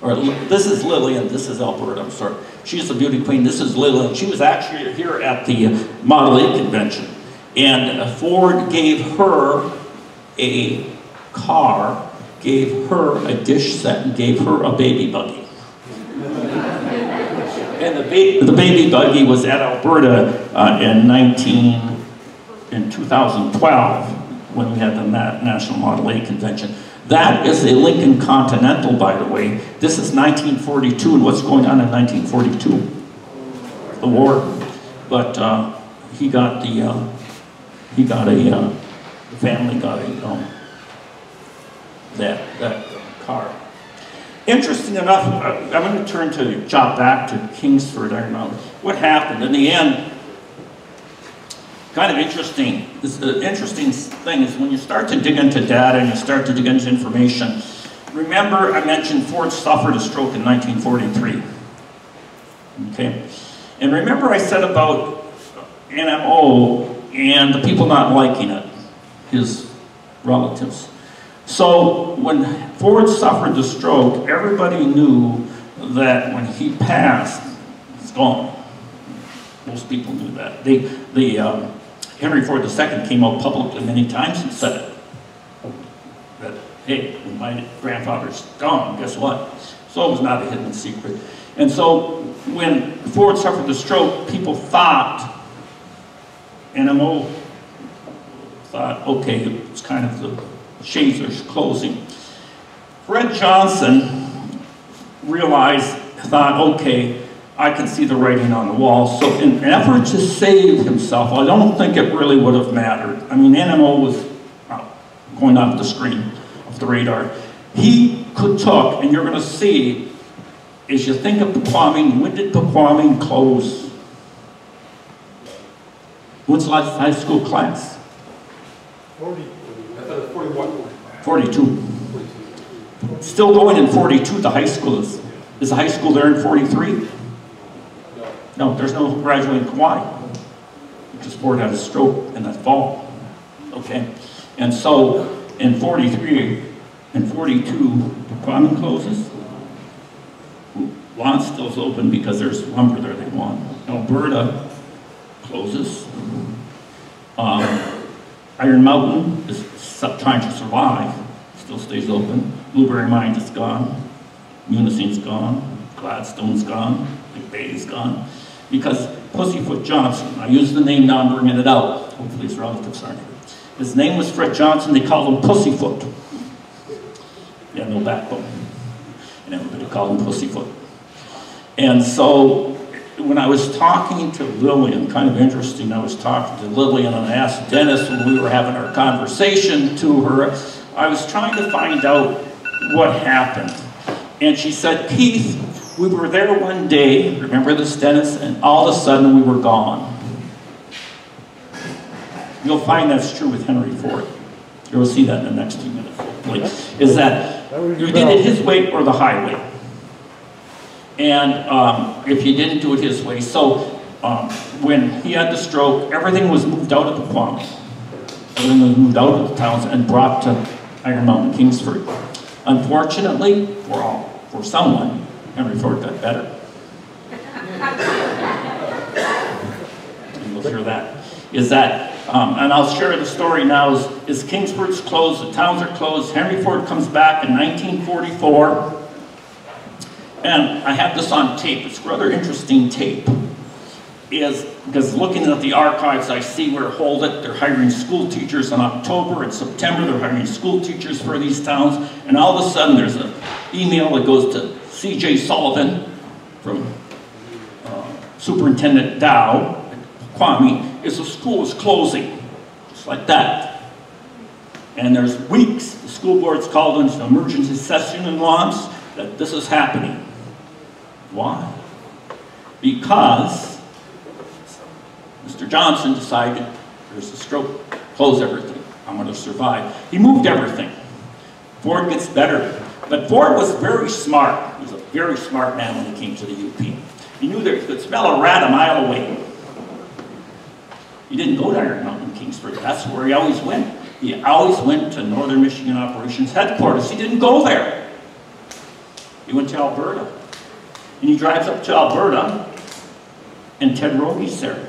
Or this is Lillian, this is Alberta, I'm sorry. She's the beauty queen, this is Lillian. She was actually here at the Model A convention. And uh, Ford gave her a car, gave her a dish set, and gave her a baby buggy. And the, ba- the baby buggy was at Alberta uh, in 19, in 2012, when we had the Na- National Model A convention. That is a Lincoln Continental, by the way. This is 1942, and what's going on in 1942? The war. But uh, he got the, uh, he got a, uh, family got a, um, that, that car. Interesting enough, uh, I'm going to turn to, jump back to Kingsford Iron Mountain. What happened? In the end, kind of interesting, this, the interesting thing is when you start to dig into data and you start to dig into information, remember I mentioned Ford suffered a stroke in 1943. Okay? And remember I said about NMO and the people not liking it, his relatives. So when Ford suffered the stroke, everybody knew that when he passed, it's gone. Most people knew that. They, the um, Henry Ford II came out publicly many times and said it. That, hey, my grandfather's gone, guess what? So it was not a hidden secret. And so when Ford suffered the stroke, people thought, NMO thought, okay, it's kind of the shades are closing. Fred Johnson realized, thought, okay, I can see the writing on the wall. So in an effort to save himself, I don't think it really would have mattered. I mean, NMO was uh, going off the screen, of the radar. He could talk, and you're going to see, as you think of Pequaming, when did Pequaming close? The last high school class? Forty. I thought it was 41. 42. Still going in 42, the high school is. Is the high school there in 43? No, there's no graduating Kauai. Because Ford had a stroke in that fall. Okay? And so in 43 and 42, the Common closes. L'Anse still's open because there's lumber there they want. Alberta closes. Um, Iron Mountain is trying to survive, still stays open. Blueberry Mines is gone. Munising's gone. Gladstone's gone. Big Bay's gone. Because Pussyfoot Johnson, I use the name now, I'm bringing it out. Hopefully his relatives aren't here. His name was Fred Johnson, they called him Pussyfoot. He had no backbone. And everybody called him Pussyfoot. And so when I was talking to Lillian, kind of interesting, I was talking to Lillian and I asked Dennis when we were having our conversation to her, I was trying to find out what happened. And she said, Keith, we were there one day, remember this, Dennis? And all of a sudden we were gone. You'll find that's true with Henry Ford. You'll see that in the next few minutes, hopefully. Is that That you did it his way or the highway. And um, if he didn't do it his way, so um, when he had the stroke, everything was moved out of the Kwame. Everything was moved out of the towns and brought to Iron Mountain, Kingsford. Unfortunately, for all, for someone, Henry Ford got better. And you'll hear that. Is that, um, and I'll share the story now, is, is Kingsford's closed, the towns are closed, Henry Ford comes back in 1944, and I have this on tape, it's rather interesting tape, is, because looking at the archives, I see where Hold It, they're hiring school teachers in October and September, they're hiring school teachers for these towns, and all of a sudden, there's an email that goes to C.J. Sullivan from uh, Superintendent Dow, Kwame, is the school is closing, just like that. And there's weeks, the school board's called into emergency session in L'Anse, that this is happening. Why? Because Mr. Johnson decided, there's a stroke, close everything, I'm gonna survive. He moved everything. Ford gets better. But Ford was very smart. He was a very smart man when he came to the UP. He knew that he could smell a rat a mile away. He didn't go to Iron Mountain, Kingsford. That's where he always went. He always went to Northern Michigan Operations Headquarters. He didn't go there. He went to Alberta. And he drives up to Alberta, and Ted Roby's there.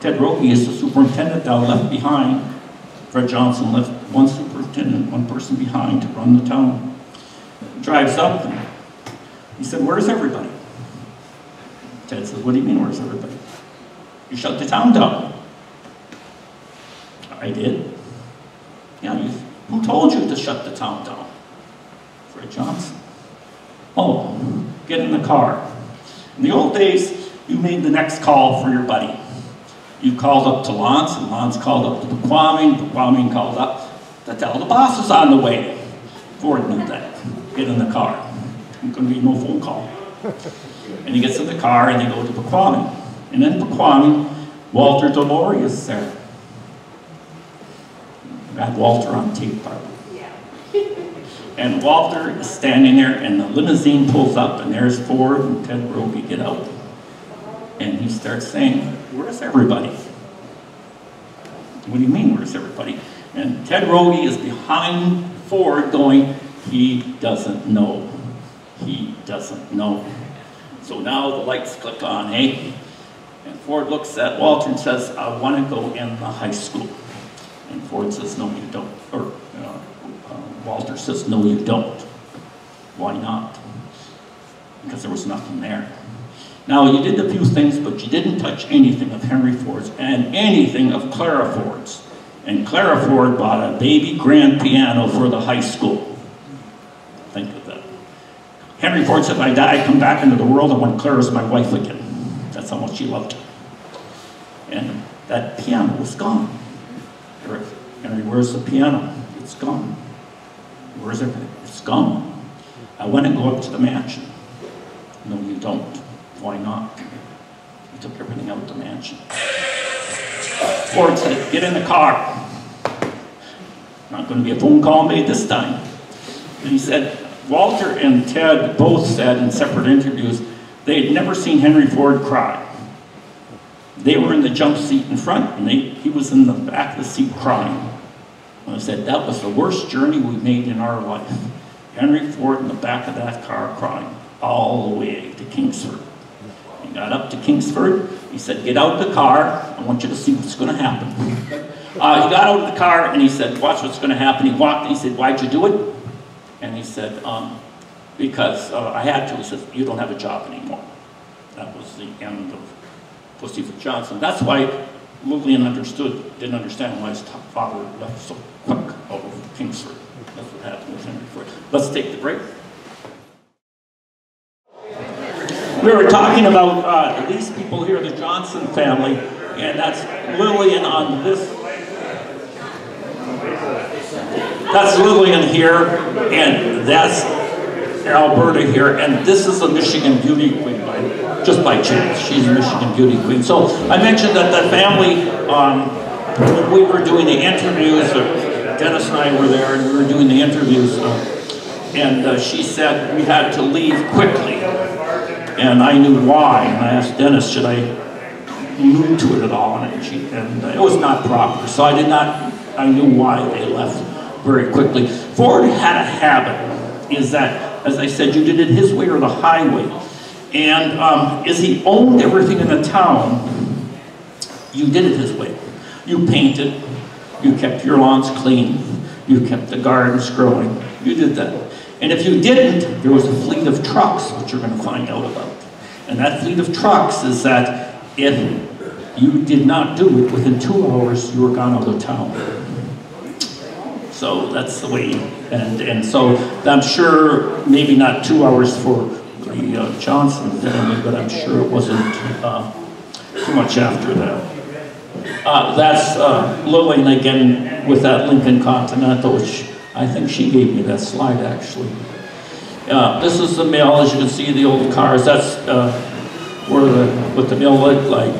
Ted Roby is the superintendent that I left behind. Fred Johnson left one superintendent, one person behind to run the town. Drives up, and he said, where's everybody? Ted says, what do you mean, where's everybody? You shut the town down. I did. Yeah, who told you to shut the town down? Fred Johnson. Oh, get in the car. In the old days, you made the next call for your buddy. You called up to L'Anse, and L'Anse called up to Pequaming, Pequaming called up to tell the boss is on the way. Ford knew that. Get in the car. There's gonna be no phone call. And he gets in the car and they go to Pequaming. And in Pequaming, Walter Delory is there. I Walter on tape, probably. And Walter is standing there, and the limousine pulls up, and there's Ford and Ted Roby get out. And he starts saying, Where's everybody? What do you mean, where's everybody? And Ted Roby is behind Ford going, He doesn't know. He doesn't know. So now the lights click on, eh? And Ford looks at Walter and says, I want to go in the high school. And Ford says, no, you don't. Or uh, Walter says, no, you don't. Why not? Because there was nothing there. Now, you did a few things, but you didn't touch anything of Henry Ford's and anything of Clara Ford's. And Clara Ford bought a baby grand piano for the high school. Think of that. Henry Ford said, if I die, I come back into the world, I want Clara as my wife again. That's how much he loved her. And that piano was gone. Henry, where's the piano? It's gone. Where's everything? It's gone. I want to go up to the mansion. No, you don't. Why not? He took everything out of the mansion. Ford said, get in the car. Not going to be a phone call made this time. And he said, Walter and Ted both said in separate interviews they had never seen Henry Ford cry. They were in the jump seat in front, and they, he was in the back of the seat crying. I said, that was the worst journey we made in our life. Henry Ford in the back of that car crying all the way to Kingsford. He got up to Kingsford. He said, get out of the car. I want you to see what's going to happen. Uh, he got out of the car and he said, watch what's going to happen. He walked and he said, why'd you do it? And he said, um, because uh, I had to. He said, you don't have a job anymore. That was the end of Pussyfoot Johnson. That's why Lillian understood, didn't understand why his father left so quick out of Kingsford. That's what happened with Henry Ford. Let's take the break. We were talking about uh, these people here, the Johnson family, and that's Lillian on this. That's Lillian here, and that's Alberta here, and this is a Michigan beauty queen, just by chance. She's a Michigan beauty queen. So I mentioned that the family, um, when we were doing the interviews, uh, Dennis and I were there, and we were doing the interviews, uh, and uh, she said we had to leave quickly. And I knew why, and I asked Dennis, should I allude to it at all? And, she, and it was not proper, so I did not, I knew why they left very quickly. Ford had a habit, is that, as I said, you did it his way or the highway. And um, as he owned everything in the town, you did it his way. You painted, you kept your lawns clean, you kept the gardens growing, you did that. And if you didn't, there was a fleet of trucks, which you're going to find out about. And that fleet of trucks is that if you did not do it, within two hours, you were gone out of town. So that's the way, and, and so I'm sure, maybe not two hours for the uh, Johnson family, but I'm sure it wasn't uh, too much after that. Uh, that's uh, Lillian again with that Lincoln Continental, which I think she gave me that slide actually. Uh, this is the mill, as you can see, the old cars. That's uh, where the what the mill looked like.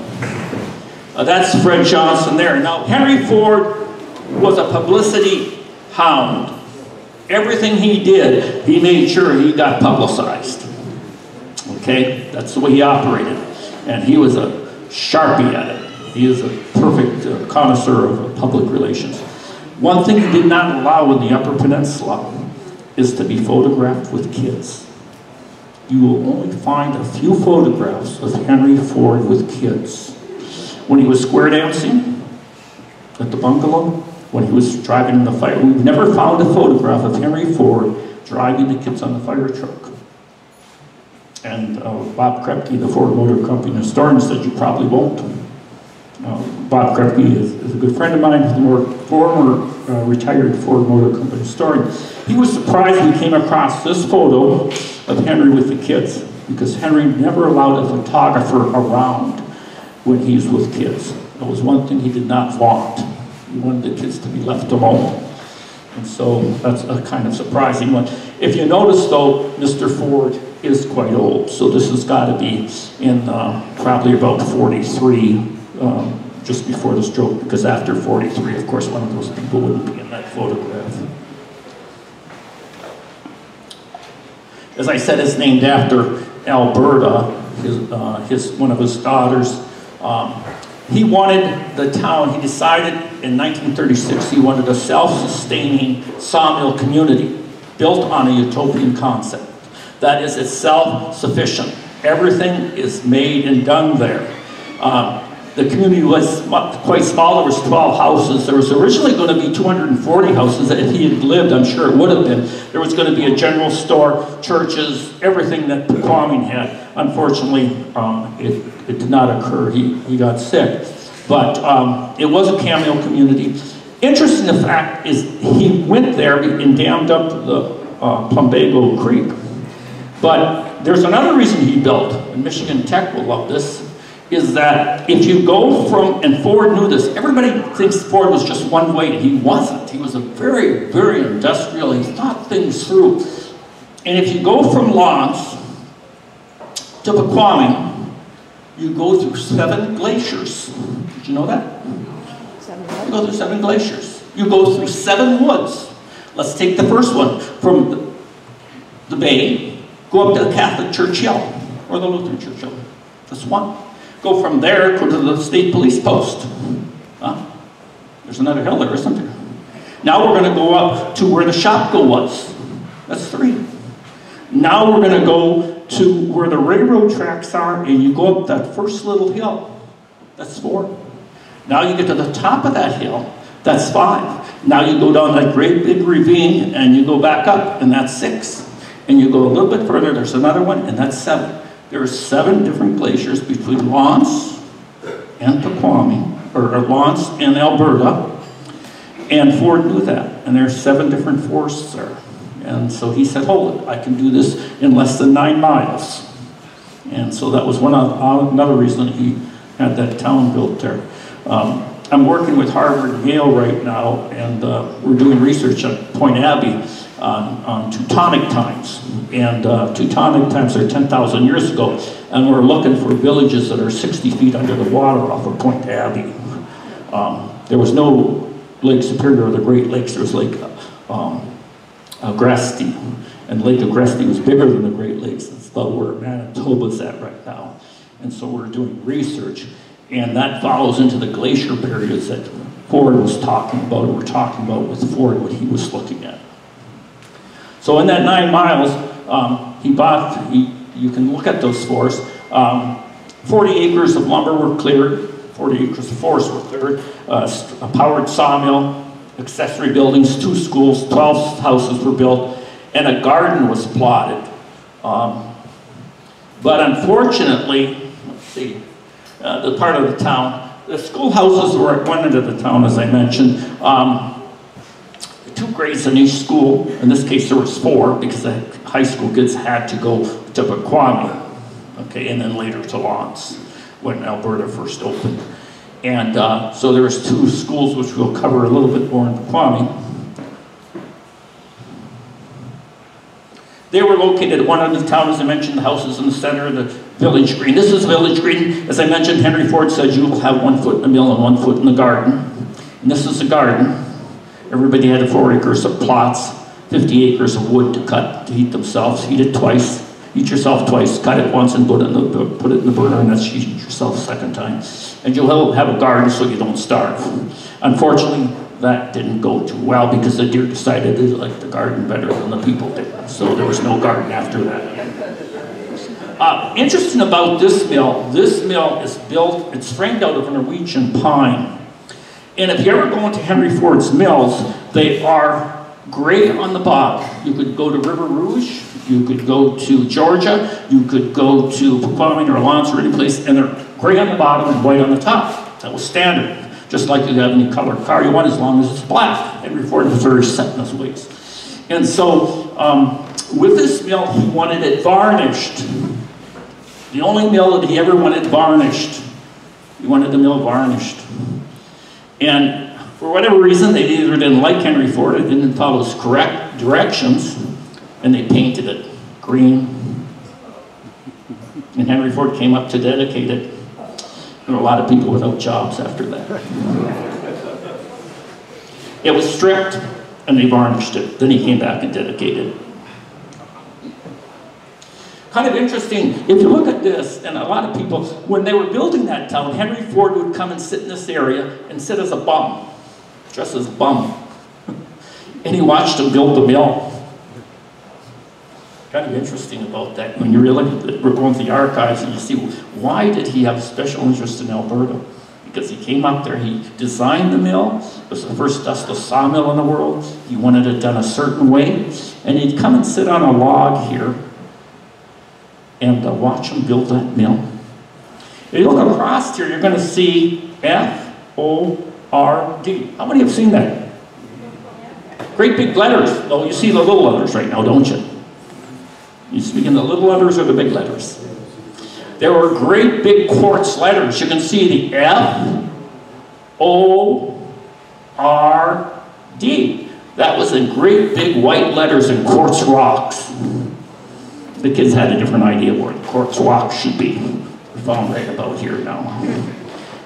Uh, that's Fred Johnson there. Now Henry Ford was a publicity hound. Everything he did, he made sure he got publicized. Okay, that's the way he operated, and he was a sharpie at it. He is a perfect uh, connoisseur of public relations. One thing he did not allow in the Upper Peninsula is to be photographed with kids. You will only find a few photographs of Henry Ford with kids. When he was square dancing at the bungalow, when he was driving in the fire, we've never found a photograph of Henry Ford driving the kids on the fire truck. And uh, Bob Kreipke, the Ford Motor Company historian, said you probably won't. Uh, Bob Kreipke is, is, a good friend of mine, the former uh, retired Ford Motor Company historian. He was surprised when he came across this photo of Henry with the kids because Henry never allowed a photographer around when he's with kids. That was one thing he did not want. He wanted the kids to be left alone. And so that's a kind of surprising one. If you notice though, Mr. Ford is quite old. So this has got to be in uh, probably about 43 um, just before the stroke, because after 43, of course, one of those people wouldn't be in that photograph. As I said, it's named after Alberta, his, uh, his, one of his daughters. Um, he wanted the town, he decided in 1936 he wanted a self-sustaining sawmill community built on a utopian concept. That is, it's self-sufficient. Everything is made and done there. Um, the community was quite small. There was 12 houses. There was originally going to be 240 houses. If he had lived, I'm sure it would have been. There was going to be a general store, churches, everything that Pequaming had. Unfortunately, um, it, it, did not occur. He, he got sick. But um, it was a cameo community. Interesting the fact is he went there and dammed up the uh, Plumbago Creek. But there's another reason he built, and Michigan Tech will love this, is that if you go from, and Ford knew this, everybody thinks Ford was just one way, and he wasn't. He was a very, very industrial, he thought things through. And if you go from L'Anse to Pequaming, you go through seven glaciers. Did you know that? You go through seven glaciers. You go through seven woods. Let's take the first one. From the, the bay, go up to the Catholic Church Hill, or the Lutheran Church Hill. Just one. Go from there, to the state police post. Huh? There's another hill there, isn't there? Now we're going to go up to where the Shopko was. That's three. Now we're going to go to where the railroad tracks are and you go up that first little hill, that's four. Now you get to the top of that hill, that's five. Now you go down that great big ravine and you go back up, and that's six. And you go a little bit further, there's another one, and that's seven. There are seven different glaciers between L'Anse and Pequaming, or or and Alberta. And Ford knew that, and there's seven different forests there. And so he said, hold it, I can do this in less than nine miles. And so that was one of, another reason he had that town built there. Um, I'm working with Harvard and Yale right now, and uh, we're doing research at Point Abbaye on, on Teutonic times. And uh, Teutonic times are 10,000 years ago, and we're looking for villages that are 60 feet under the water off of Point Abbaye. Um, there was no Lake Superior or the Great Lakes, there was Lake um, Agresti. And Lake Agassiz was bigger than the Great Lakes. It's about where Manitoba's at right now. And so we're doing research. And that follows into the glacier periods that Ford was talking about, or we're talking about with Ford, what he was looking at. So in that nine miles, um, he bought, he, you can look at those forests. Um, 40 acres of lumber were cleared, 40 acres of forest were cleared, uh, a powered sawmill, accessory buildings, two schools, 12 houses were built, and a garden was plotted. Um, but unfortunately, let's see, uh, the part of the town, the schoolhouses were at one end of the town, as I mentioned. Um, two grades in each school. In this case, there was four because the high school kids had to go to Pequaming, okay, and then later to L'Anse when Alberta first opened. And uh, so there was two schools which we'll cover a little bit more in Pequaming. They were located at one of the town, as I mentioned, the houses in the center of the village green. This is village green. As I mentioned, Henry Ford said you will have one foot in the mill and one foot in the garden. And this is the garden. Everybody had four acres of plots, 50 acres of wood to cut to heat themselves. Heat it twice, heat yourself twice, cut it once and put it in the, put it in the burner, and that's heat yourself a second time. And you'll have a garden so you don't starve. Unfortunately, that didn't go too well because the deer decided they liked the garden better than the people did. So there was no garden after that. Uh, interesting about this mill, this mill is built, it's framed out of Norwegian pine. And if you ever go into Henry Ford's mills, they are gray on the bottom. You could go to River Rouge, you could go to Georgia, you could go to Pequaming or L'Anse or any place, and they're gray on the bottom and white on the top. That was standard. Just like you have any colored car you want as long as it's black. Henry Ford was very set in his ways. And so, um, with this mill, he wanted it varnished. The only mill that he ever wanted varnished. He wanted the mill varnished. And for whatever reason, they either didn't like Henry Ford or didn't follow his correct directions, and they painted it green. And Henry Ford came up to dedicate it. There were a lot of people without jobs after that. It was stripped, and they varnished it. Then he came back and dedicated it. Kind of interesting, if you look at this, and a lot of people, when they were building that town, Henry Ford would come and sit in this area and sit as a bum, dressed as a bum. and he watched them build the mill. Kind of interesting about that. When you really we're going to the archives and you see why did he have special interest in Alberta? Because he came up there, he designed the mill. It was the first dustless sawmill in the world. He wanted it done a certain way. And he'd come and sit on a log here and uh, watch them build that mill. If you look across here, you're going to see F O R D. How many have seen that? Great big letters. Oh, you see the little letters right now, don't you? You speaking the little letters or the big letters? There were great big quartz letters. You can see the F O R D. That was in great big white letters in quartz rocks. The kids had a different idea where the quartz rocks should be. We found right about here now.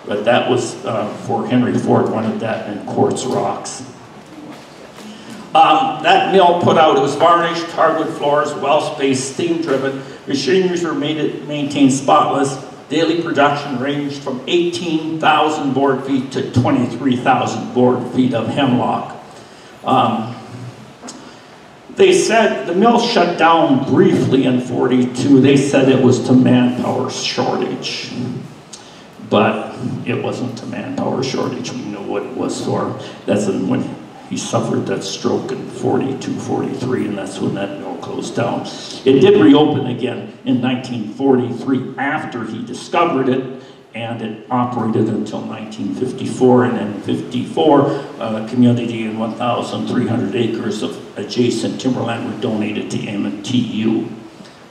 But that was uh, for Henry Ford, wanted that in quartz rocks. Um, that mill put out, it was varnished, hardwood floors, well-spaced, steam-driven. Machineries were made, maintained spotless. Daily production ranged from 18,000 board feet to 23,000 board feet of hemlock. Um, they said, the mill shut down briefly in 42. They said it was to manpower shortage. But it wasn't to manpower shortage. We know what it was for. That's when he suffered that stroke in 42, 43, and that's when that mill closed down. It did reopen again in 1943 after he discovered it, and it operated until 1954. And in 54, uh, community and 1,300 acres of adjacent timberland were donated to M&TU.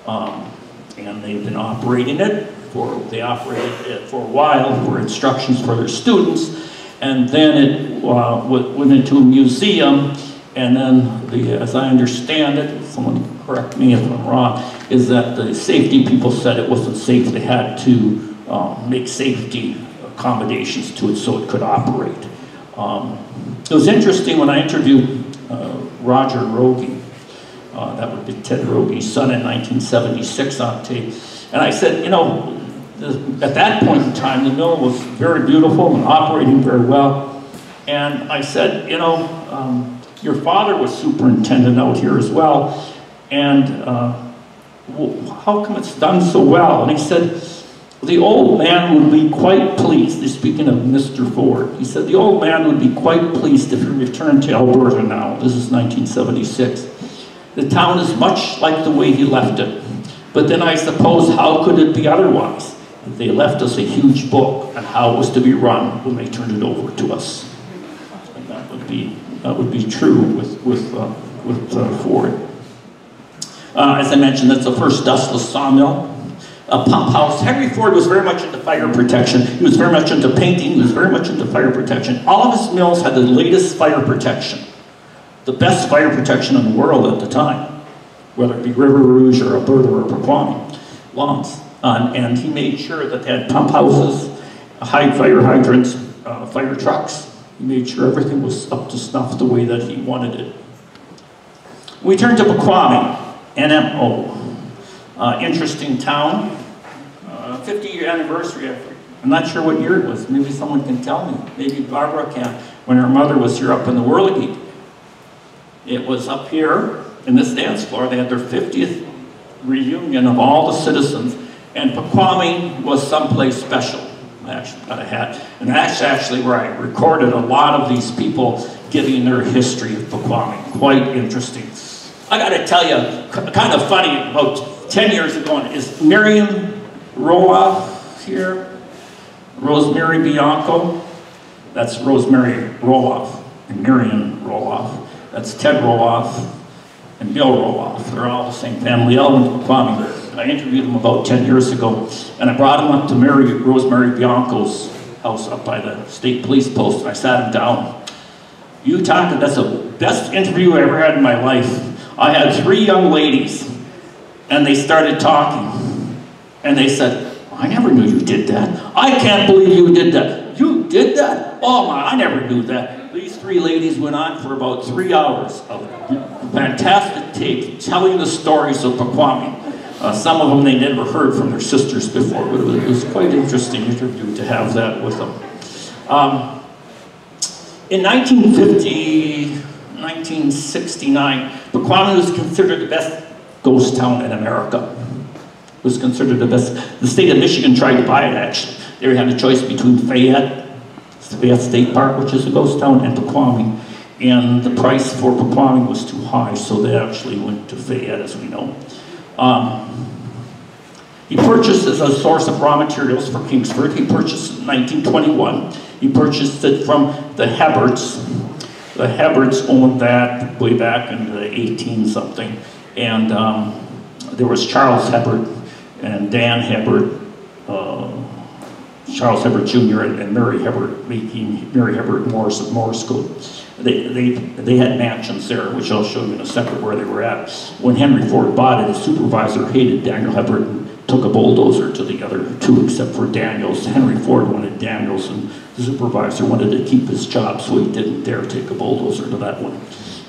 Um, and they've been operating it for, they operated it for a while for instructions for their students. And then it uh, went went into a museum, and then the, as I understand it, someone correct me if I'm wrong, is that the safety people said it wasn't safe. They had to uh, make safety accommodations to it so it could operate. Um, it was interesting when I interviewed uh, Roger Rogie, uh, that would be Ted Rogie's son in 1976 on tape, and I said, you know, at that point in time, the mill was very beautiful and operating very well. And I said, you know, um, your father was superintendent out here as well, and uh, well, how come it's done so well? And he said, the old man would be quite pleased, speaking of Mr. Ford, he said, the old man would be quite pleased if he returned to Alberta now. This is 1976. The town is much like the way he left it. But then I suppose, how could it be otherwise? They left us a huge book on how it was to be run when they turned it over to us. And that would be, that would be true with, with, uh, with uh, Ford. Uh, as I mentioned, that's the first dustless sawmill. A pump house. Henry Ford was very much into fire protection. He was very much into painting. He was very much into fire protection. All of his mills had the latest fire protection. The best fire protection in the world at the time. Whether it be River Rouge or Alberta or Pequaming L'Anse. Um, and he made sure that they had pump houses, high fire hydrants, uh, fire trucks. He made sure everything was up to snuff the way that he wanted it. We turn to Pequaming, NMO. Uh, interesting town. Uh, 50 year anniversary. I'm not sure what year it was. Maybe someone can tell me. Maybe Barbara can. When her mother was here up in the Whirl-I-Gig. It was up here in this dance floor. They had their 50th reunion of all the citizens. And Pequaming was someplace special. I actually got a hat. And that's actually where I recorded a lot of these people giving their history of Pequaming. Quite interesting. I got to tell you, kind of funny, about 10 years ago, is Miriam Roloff here? Rosemary Bianco? That's Rosemary Roloff and Miriam Roloff. That's Ted Roloff and Bill Roloff. They're all the same family, went. I interviewed them about 10 years ago, and I brought them up to Mary, Rosemary Bianco's house up by the state police post, and I sat him down. You talked, that's the best interview I ever had in my life. I had three young ladies, and they started talking, and they said, I never knew you did that. I can't believe you did that. You did that? Oh my, I never knew that. These three ladies went on for about three hours of fantastic tape telling the stories of Pequaming. Uh, some of them they never heard from their sisters before, but it was, it was quite an interesting interview to have that with them. Um, in 1950, 1969, Pequaming was considered the best ghost town in America. It was considered the best. The state of Michigan tried to buy it actually. They had a choice between Fayette, Fayette State Park, which is a ghost town, and Pequaming. And the price for Pequaming was too high, so they actually went to Fayette, as we know. Um, he purchased as a source of raw materials for Kingsford. He purchased in 1921. He purchased it from the Hebards. The Hebards owned that way back in the 18 something. And um, there was Charles Hebard and Dan Hebard, uh, Charles Hebard Jr. and, and Mary Hebard, making Mary Hebard Morris of Morris School. They, they, they had mansions there, which I'll show you in a second where they were at. When Henry Ford bought it, his supervisor hated Daniel Hebard and took a bulldozer to the other two except for Daniels. Henry Ford wanted Daniels and the supervisor wanted to keep his job so he didn't dare take a bulldozer to that one.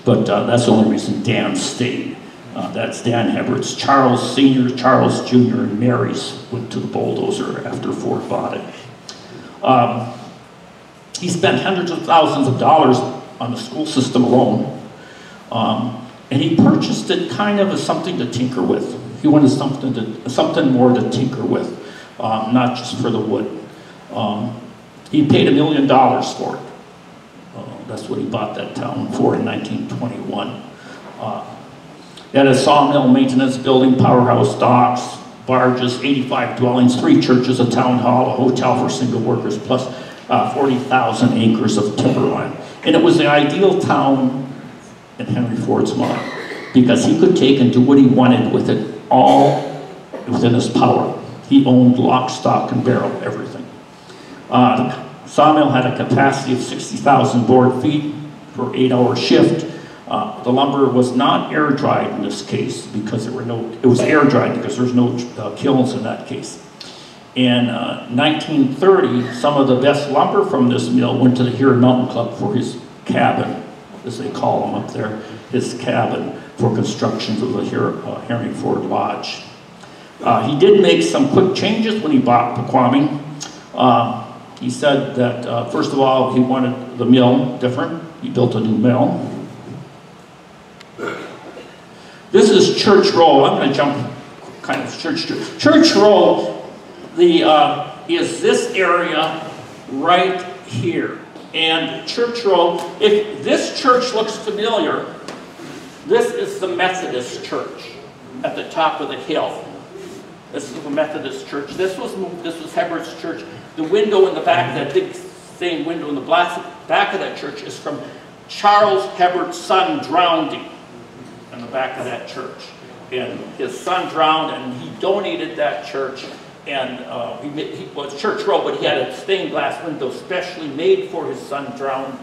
But uh, that's the only reason Dan stayed. Uh, that's Dan Hebard's. Charles Sr., Charles Jr., and Mary's went to the bulldozer after Ford bought it. Um, he spent hundreds of thousands of dollars on the school system alone. Um, And he purchased it kind of as something to tinker with. He wanted something to, something more to tinker with, um, not just for the wood. Um, he paid a million dollars for it. Uh, that's what he bought that town for in 1921. Uh, had a sawmill, maintenance building, powerhouse docks, barges, 85 dwellings, three churches, a town hall, a hotel for single workers, plus uh, 40,000 acres of timberland. And it was the ideal town in Henry Ford's mind because he could take and do what he wanted with it all within his power. He owned lock, stock, and barrel, everything. Uh, sawmill had a capacity of 60,000 board feet per eight-hour shift. Uh, the lumber was not air dried in this case because there were no, it was air dried because there's no uh, kilns in that case. In uh, 1930, some of the best lumber from this mill went to the Huron Mountain Club for his cabin, as they call them up there, his cabin for construction of the Her- uh, Ford Lodge. Uh, he did make some quick changes when he bought Pequaming. Uh, he said that, first of all, he wanted the mill different. He built a new mill. This is Church Row. I'm going to jump kind of Church Church Row. The uh, is this area right here, and Church Row. If this church looks familiar, this is the Methodist Church at the top of the hill. This is the Methodist Church. This was this was Hebard's church. The window in the back, that big same window in the back of that church, is from Charles Hebard's son drowned in the back of that church. And his son drowned, and he donated that church. And uh, he, he was Church Row, but he had a stained glass window specially made for his son drowned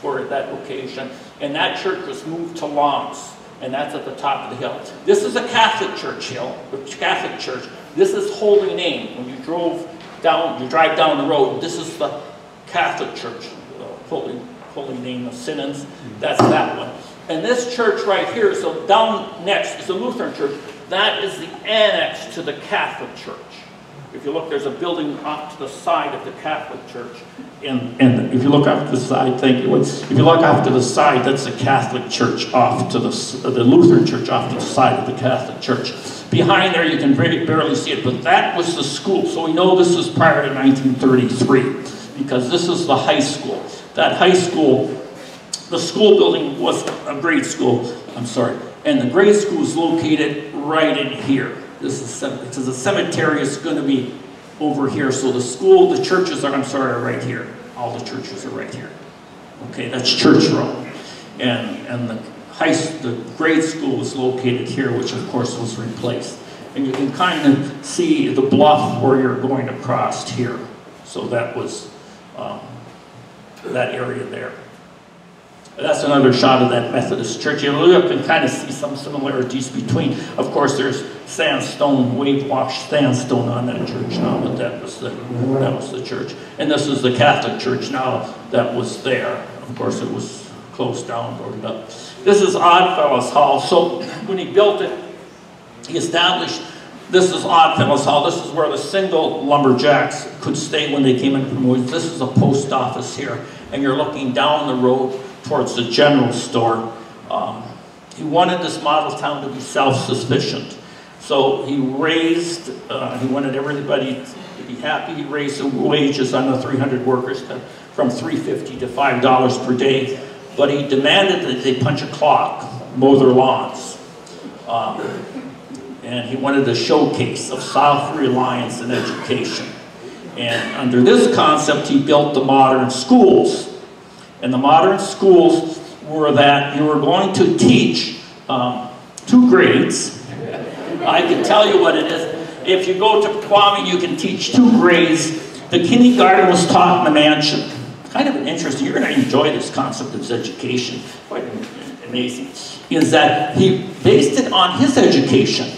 for that occasion. And that church was moved to Lawrence, and that's at the top of the hill. This is a Catholic church hill, Catholic church. This is Holy Name. When you drove down, you drive down the road, this is the Catholic church, uh, Holy, Holy Name of Simmons. That's that one. And this church right here, so down next is the Lutheran church. That is the annex to the Catholic church. If you look, there's a building off to the side of the Catholic church. And, and if you look off to the side, thank you. If you look off to the side, that's the Catholic church off to the, uh, the Lutheran church off to the side of the Catholic church. Behind there, you can barely see it, but that was the school. So we know this was prior to 1933 because this is the high school. That high school, the school building was a grade school, I'm sorry, and the grade school is located right in here. This is, because the cemetery is going to be over here. So the school, the churches are, I'm sorry, are right here. All the churches are right here. Okay, that's Church Row. And, and the high, the grade school was located here, which of course was replaced. And you can kind of see the bluff where you're going across here. So that was um, that area there. That's another shot of that Methodist church. You look and kind of see some similarities between, of course, there's sandstone, wave washed sandstone on that church now, but that was the that was the church. And this is the Catholic church now that was there. Of course, it was closed down, boarded up. This is Oddfellows Hall. So when he built it, he established this is Oddfellows Hall. This is where the single lumberjacks could stay when they came in from woods. This is a post office here, and you're looking down the road towards the general store. Um, he wanted this model town to be self-sufficient. So he raised, uh, he wanted everybody to be happy. He raised the wages on the 300 workers to, from 350 to $5 per day. But he demanded that they punch a clock, mow their lawns. Um, and he wanted a showcase of self-reliance in education. And under this concept, he built the modern schools. And the modern schools were that you were going to teach um, two grades. I can tell you what it is. If you go to Kwame, you can teach two grades. The kindergarten was taught in the mansion. Kind of an interesting. You're going to enjoy this concept of education. Quite amazing. Is that he based it on his education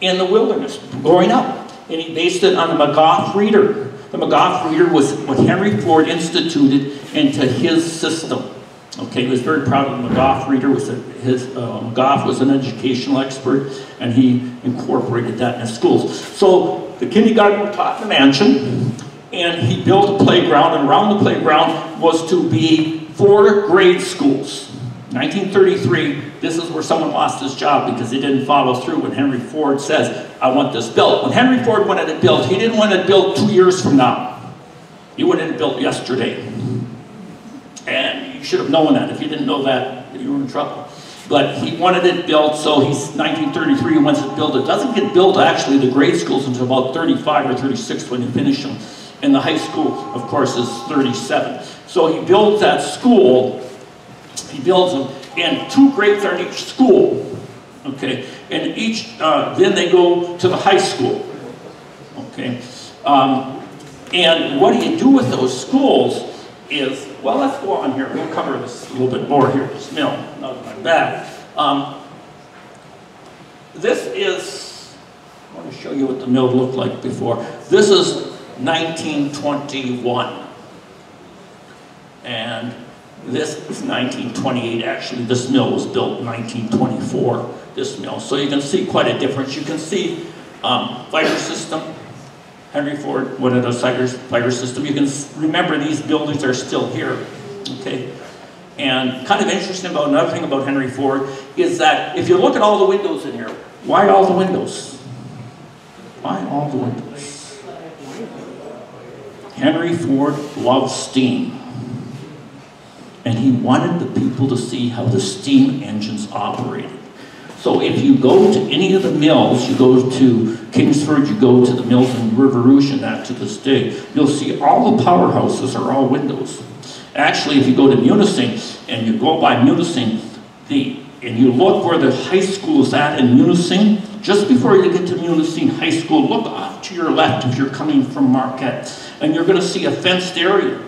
in the wilderness growing up. And he based it on the McGuffey Reader. The McGuffey Reader was what Henry Ford instituted into his system. Okay, he was very proud of the McGuffey Reader. Was a, his uh, McGuffey was an educational expert, and he incorporated that in his schools. So the kindergarten taught in the mansion, and he built a playground, and around the playground was to be four grade schools. 1933, this is where someone lost his job because he didn't follow through when Henry Ford says, I want this built. When Henry Ford wanted it built, he didn't want it built two years from now. He wanted it built yesterday. And you should have known that. If you didn't know that, you were in trouble. But he wanted it built, so he's 1933, he wants it built. It doesn't get built, actually, the grade schools until about 35 or 36 when you finish them. And the high school, of course, is 37. So he builds that school, he builds them, and two grades are in each school. Okay, and each, uh, then they go to the high school. Okay, um, and what do you do with those schools is, well, let's go on here. We'll cover this a little bit more here. This mill, not my back. Um, this is, I want to show you what the mill looked like before. This is 1921. And this is 1928, actually. This mill was built in 1924, this mill. So you can see quite a difference. You can see um, fire system, Henry Ford, one of those fire system. You can remember these buildings are still here, okay? And kind of interesting about another thing about Henry Ford is that if you look at all the windows in here, why all the windows? Why all the windows? Henry Ford loved steam. And he wanted the people to see how the steam engines operated. So if you go to any of the mills, you go to Kingsford, you go to the mills in and that to this day, you'll see all the powerhouses are all windows. Actually, if you go to Munising and you go by Munising, the, and you look where the high school is at in Munising, just before you get to Munising High School, look off to your left if you're coming from Marquette, and you're going to see a fenced area.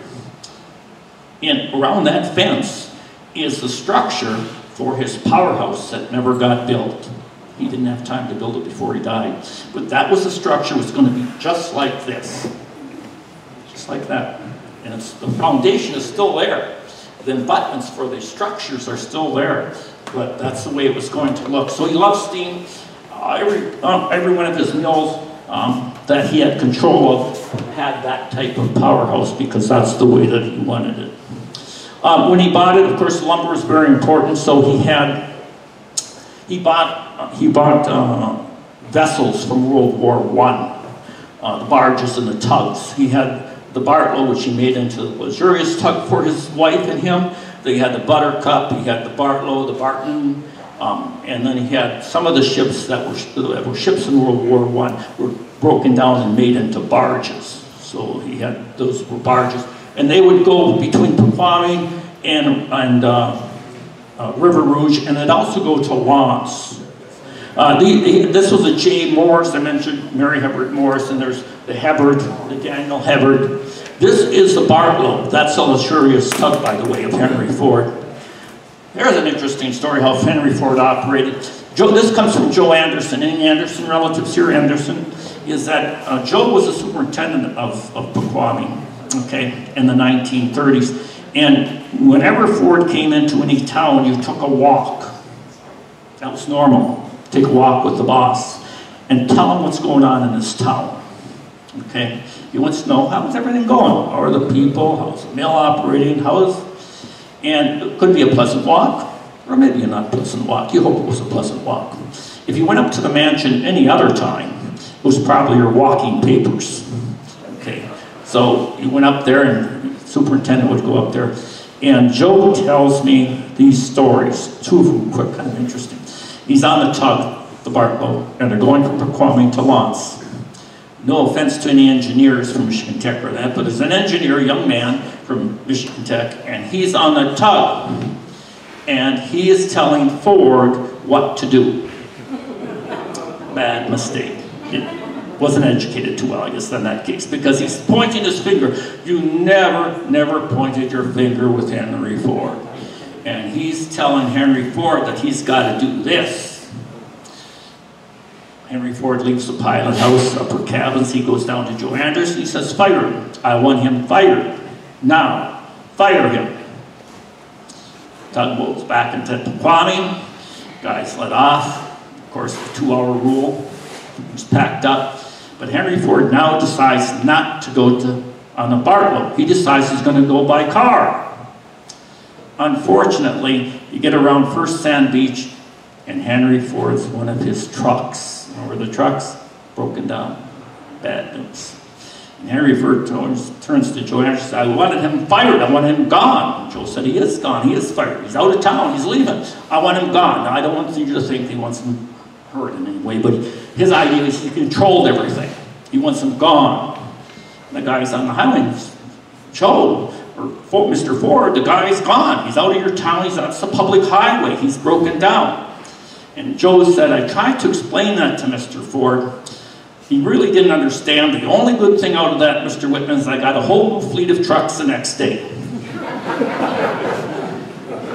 And around that fence is the structure for his powerhouse that never got built. He didn't have time to build it before he died. But that was the structure, was going to be just like this. Just like that. And the foundation is still there. The abutments for the structures are still there. But that's the way it was going to look. So he loved steam. Uh, every, um, every one of his mills um, that he had control of had that type of powerhouse because that's the way that he wanted it. Um, when he bought it, of course, lumber was very important, so he had, he bought, he bought uh, vessels from World War One, uh, the barges and the tugs. He had the Bartlow, which he made into the luxurious tug for his wife and him. They had the Buttercup, he had the Bartlow, the Barton, um, and then he had some of the ships that were, that were ships in World War One were broken down and made into barges. So he had those were barges, and they would go between Pequaming and and uh, uh, River Rouge, and they'd also go to L'Anse. Uh, the, the- this was a J. Morris. I mentioned Mary Hebard Morris, and there's the Hebard, the Daniel Hebard. This is the Bartlow. That's a luxurious tug, by the way, of Henry Ford. There's an interesting story how Henry Ford operated. Joe, this comes from Joe Anderson. Any Anderson relatives here? Anderson is that uh, Joe was a superintendent of, of Pequaming, okay, in the 1930s. And whenever Ford came into any town, you took a walk. That was normal. Take a walk with the boss and tell him what's going on in this town. Okay? He wants to know how's everything going? How are the people? How's the mill operating? How's and it could be a pleasant walk, or maybe a not pleasant walk. You hope it was a pleasant walk. If you went up to the mansion any other time, it was probably your walking papers. Okay, so you went up there, and superintendent would go up there, and Joe tells me these stories. Two of them quick, kind of interesting. He's on the tug, the Bartlow, and they're going from Pequaming to L'Anse. No offense to any engineers from Michigan Tech or that, but as an engineer, young man from Michigan Tech, and he's on the tug, and he is telling Ford what to do. Bad mistake. Wasn't educated too well, I guess, in that case, because he's pointing his finger. You never, never pointed your finger with Henry Ford. And he's telling Henry Ford that he's got to do this. Henry Ford leaves the pilot house, upper cabins. He goes down to Joe Anderson. He says, Fire him. I want him fired. Now, fire him. Tugboat's back into Pequaming. Guys let off. Of course, the two hour rule was packed up. But Henry Ford now decides not to go to on a Bartlow. He decides he's going to go by car. unfortunately, you get around First Sand Beach, and Henry Ford's one of his trucks. Where the truck's broken down. Bad news. And Henry Ford turns, turns to Joe and says, I wanted him fired, I want him gone. Joe said, he is gone, he is fired, he's out of town, he's leaving. I want him gone. Now, I don't want you to think he wants him hurt in any way, but his idea is he controlled everything. He wants him gone. The guy's on the highway, Joe, or Mr. Ford, the guy's gone. He's out of your town, he's on the public highway, he's broken down. And Joe said, I tried to explain that to Mr. Ford. He really didn't understand. The only good thing out of that, Mr. Whitman, is I got a whole fleet of trucks the next day.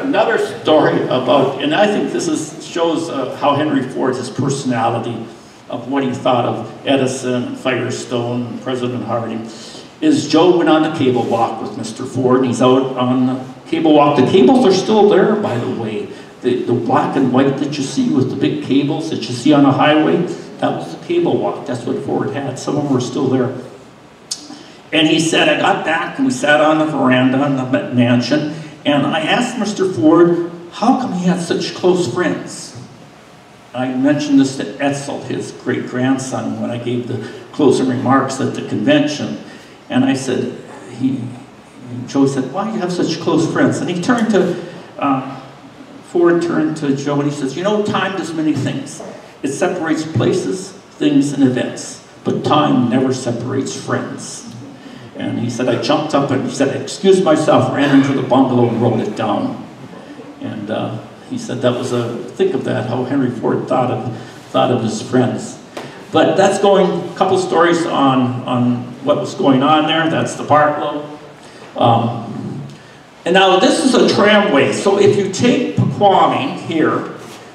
Another story about, and I think this is, shows uh, how Henry Ford's his personality, of what he thought of Edison, Firestone, President Harding, is Joe went on the cable walk with Mr. Ford, and he's out on the cable walk. The cables are still there, by the way. The, the black and white that you see with the big cables that you see on the highway, that was the cable walk. That's what Ford had. Some of them were still there. And he said, I got back and we sat on the veranda in the mansion, and I asked Mr. Ford, how come he had such close friends? I mentioned this to Edsel, his great grandson, when I gave the closing remarks at the convention. And I said, he, Joe said, why do you have such close friends? And he turned to, uh, Ford turned to Joe and he says, you know, time does many things. It separates places, things, and events. But time never separates friends. And he said, I jumped up and he said, I excused myself, ran into the bungalow and wrote it down. And uh, he said that was a, think of that, how Henry Ford thought of, thought of his friends. But that's going, a couple stories on, on what was going on there. That's the Bartlow. Um, and now this is a tramway. So if you take Pequaming here,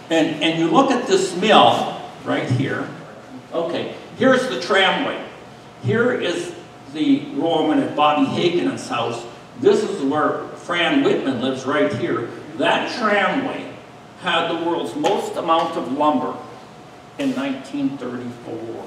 and, and you look at this mill right here, okay, here's the tramway. Here is the Roman at Bobby Hagen's house. This is where Fran Whitman lives right here. That tramway had the world's most amount of lumber in 1934.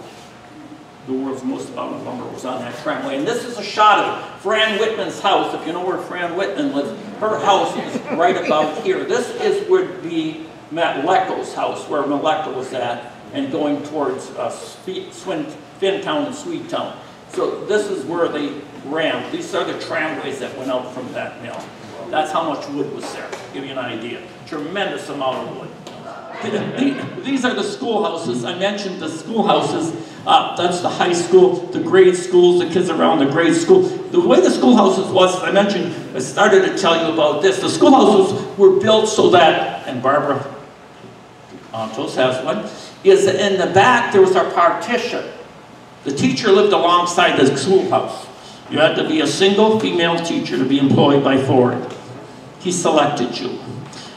The world's most amount of lumber was on that tramway. And this is a shot of Fran Whitman's house. If you know where Fran Whitman lives, her house is right about here. This is would be Matt Lecko's house, where Maleka was at, and going towards uh, Fintown and Swedetown. So this is where they ran. These are the tramways that went out from that mill. That's how much wood was there, give you an idea. Tremendous amount of wood. These are the schoolhouses. I mentioned the schoolhouses. Uh, that's the high school, the grade schools, the kids around the grade school. The way the schoolhouses was, I mentioned, I started to tell you about this. The schoolhouses were built so that, and Barbara Antos has one, is in the back there was a partition. The teacher lived alongside the schoolhouse. You had to be a single female teacher to be employed by Ford. He selected you.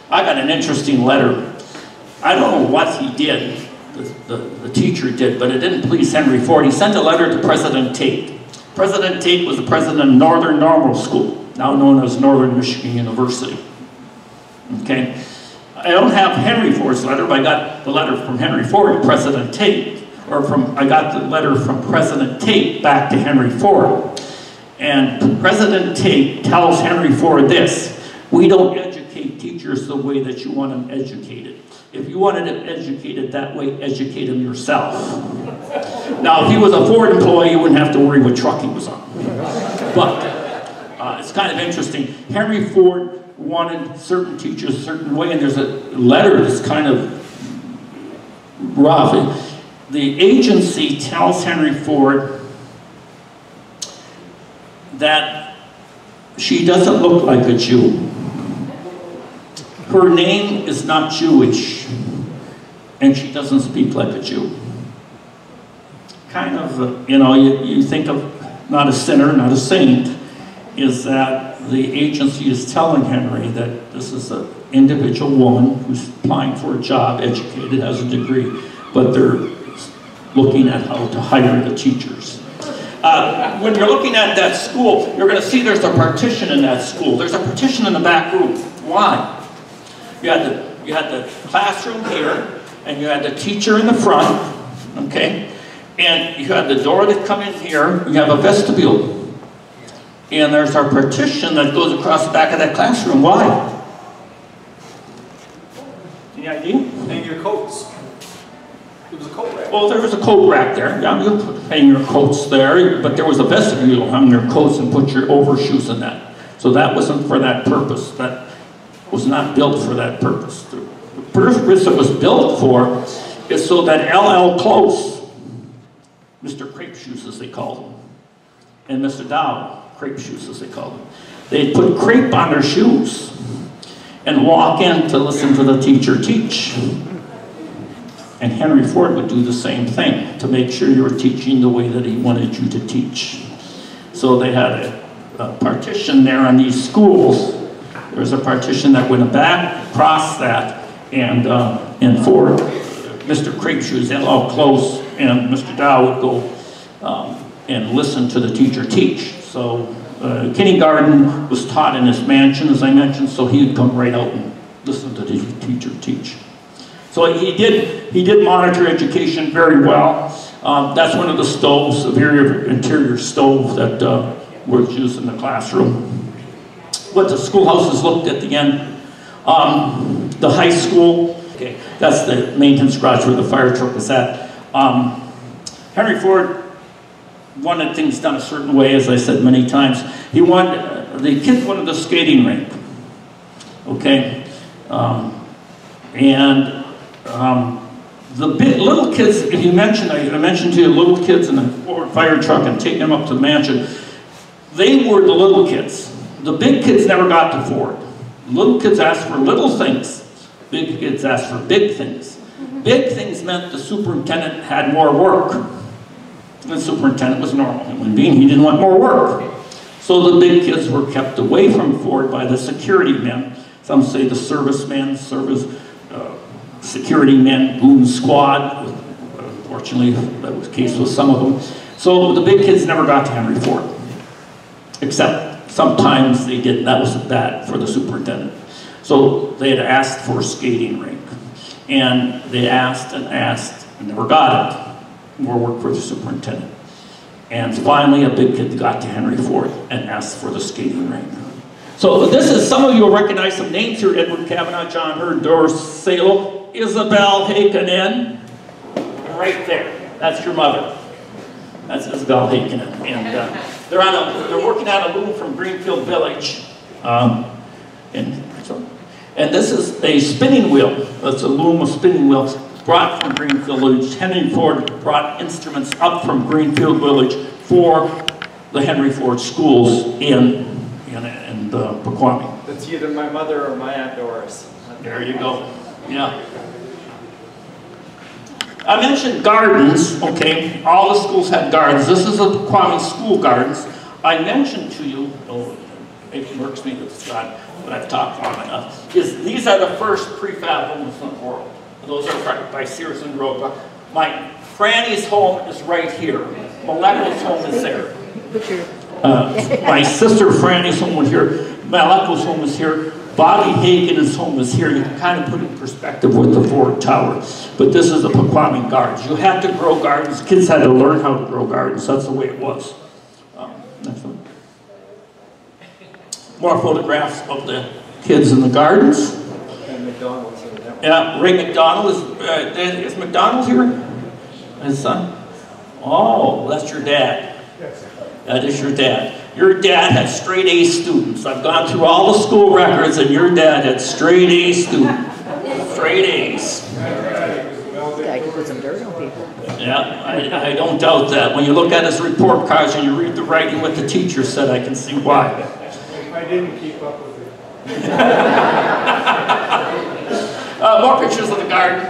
I got an interesting letter. I don't know what he did, the, the, the teacher did, but it didn't please Henry Ford. He sent a letter to President Tate. President Tate was the president of Northern Normal School, now known as Northern Michigan University. Okay? I don't have Henry Ford's letter, but I got the letter from Henry Ford to President Tate, or from, I got the letter from President Tate back to Henry Ford. And President Tate tells Henry Ford this, we don't educate teachers the way that you want them educated. If you wanted them educated that way, educate them yourself. Now, if he was a Ford employee, you wouldn't have to worry what truck he was on. But uh, it's kind of interesting. Henry Ford wanted certain teachers a certain way, and there's a letter that's kind of rough. The agency tells Henry Ford that she doesn't look like a Jew. Her name is not Jewish, and she doesn't speak like a Jew. Kind of, uh, you know, you, you think of not a sinner, not a saint, is that the agency is telling Henry that this is an individual woman who's applying for a job, educated, has a degree, but they're looking at how to hire the teachers. Uh, when you're looking at that school, you're going to see there's a partition in that school. There's a partition in the back room. Why? You had the, you had the classroom here, and you had the teacher in the front, okay? And you had the door that come in here, you have a vestibule. And there's our partition that goes across the back of that classroom. Why? Any idea? Hang your coats. It was a coat rack. Well, there was a coat rack there. Yeah, you put- hang your coats there, but there was a vestibule, hung your coats and put your overshoes in that. So that wasn't for that purpose. That was not built for that purpose. The purpose it was built for is so that LL Close, Mr. Crepe Shoes as they called him, and Mr. Dow, Crepe Shoes as they called him, they'd put crepe on their shoes and walk in to listen to the teacher teach. And Henry Ford would do the same thing to make sure you were teaching the way that he wanted you to teach. So they had a, a partition there on these schools. There was a partition that went back across that, and uh, and Ford, Mr. Creepshoes, and all close, and Mr. Dow would go um, and listen to the teacher teach. So uh, kindergarten was taught in his mansion, as I mentioned, so he would come right out and listen to the teacher teach. So he did, he did monitor education very well. Um, that's one of the stoves, the very interior stove that uh, was used in the classroom. What the schoolhouses looked at the end. Um, the high school, okay, that's the maintenance garage where the fire truck is at. Um, Henry Ford wanted things done a certain way, as I said many times. He wanted, uh, the kids wanted the skating rink, okay? Um, and um, the little kids, if you mentioned, I I mentioned to you little kids in the fire truck and taking them up to the mansion, they were the little kids. The big kids never got to Ford. Little kids asked for little things. Big kids asked for big things. Big things meant the superintendent had more work. The superintendent was a normal human being. He didn't want more work. So the big kids were kept away from Ford by the security men. Some say the servicemen, service uh, security men, goon squad. Unfortunately, that was the case with some of them. So the big kids never got to Henry Ford. Except sometimes they did, that was bad for the superintendent. So they had asked for a skating rink. And they asked and asked and never got it. More work for the superintendent. And finally, a big kid got to Henry Ford and asked for the skating rink. So this is, some of you will recognize some names here, Edward Kavanaugh, John Hurd, Doris Salo, Isabel Hakenin, right there. That's your mother. That's Isabel Hakenin. And uh, they're on a, they're working on a loom from Greenfield Village. Um, and, so, and this is a spinning wheel. It's a loom of spinning wheels brought from Greenfield Village. Henry Ford brought instruments up from Greenfield Village for the Henry Ford schools in, in, in uh. That's either my mother or my Aunt Doris. There you go. Yeah. I mentioned gardens, okay? All the schools had gardens. This is the Kwame School Gardens. I mentioned to you, oh, it works me with Scott, but I've talked long enough, is these are the first prefab homes in the world. Those are by- by Sears and Roebuck. My Franny's home is right here. Molecular's home is there. Uh, my sister Franny's home was here. Malako's home is here. Bobby Hagen's home is here. You can kind of put in perspective with the Ford Tower. But this is the Pequaming Gardens. You had to grow gardens. Kids had to learn how to grow gardens. That's the way it was. Um, next one. More photographs of the kids in the gardens. And McDonald's one. Yeah, Ray McDonald is, uh, is McDonald here? His son? Oh, that's your dad. That is your dad. Your dad had straight A students. I've gone through all the school records and your dad had straight A students. Straight A's. guy could put some dirt on people. Yeah, I, I don't doubt that. When you look at his report cards and you read the writing what the teacher said, I can see why. I didn't keep up with it. Uh, more pictures of the garden.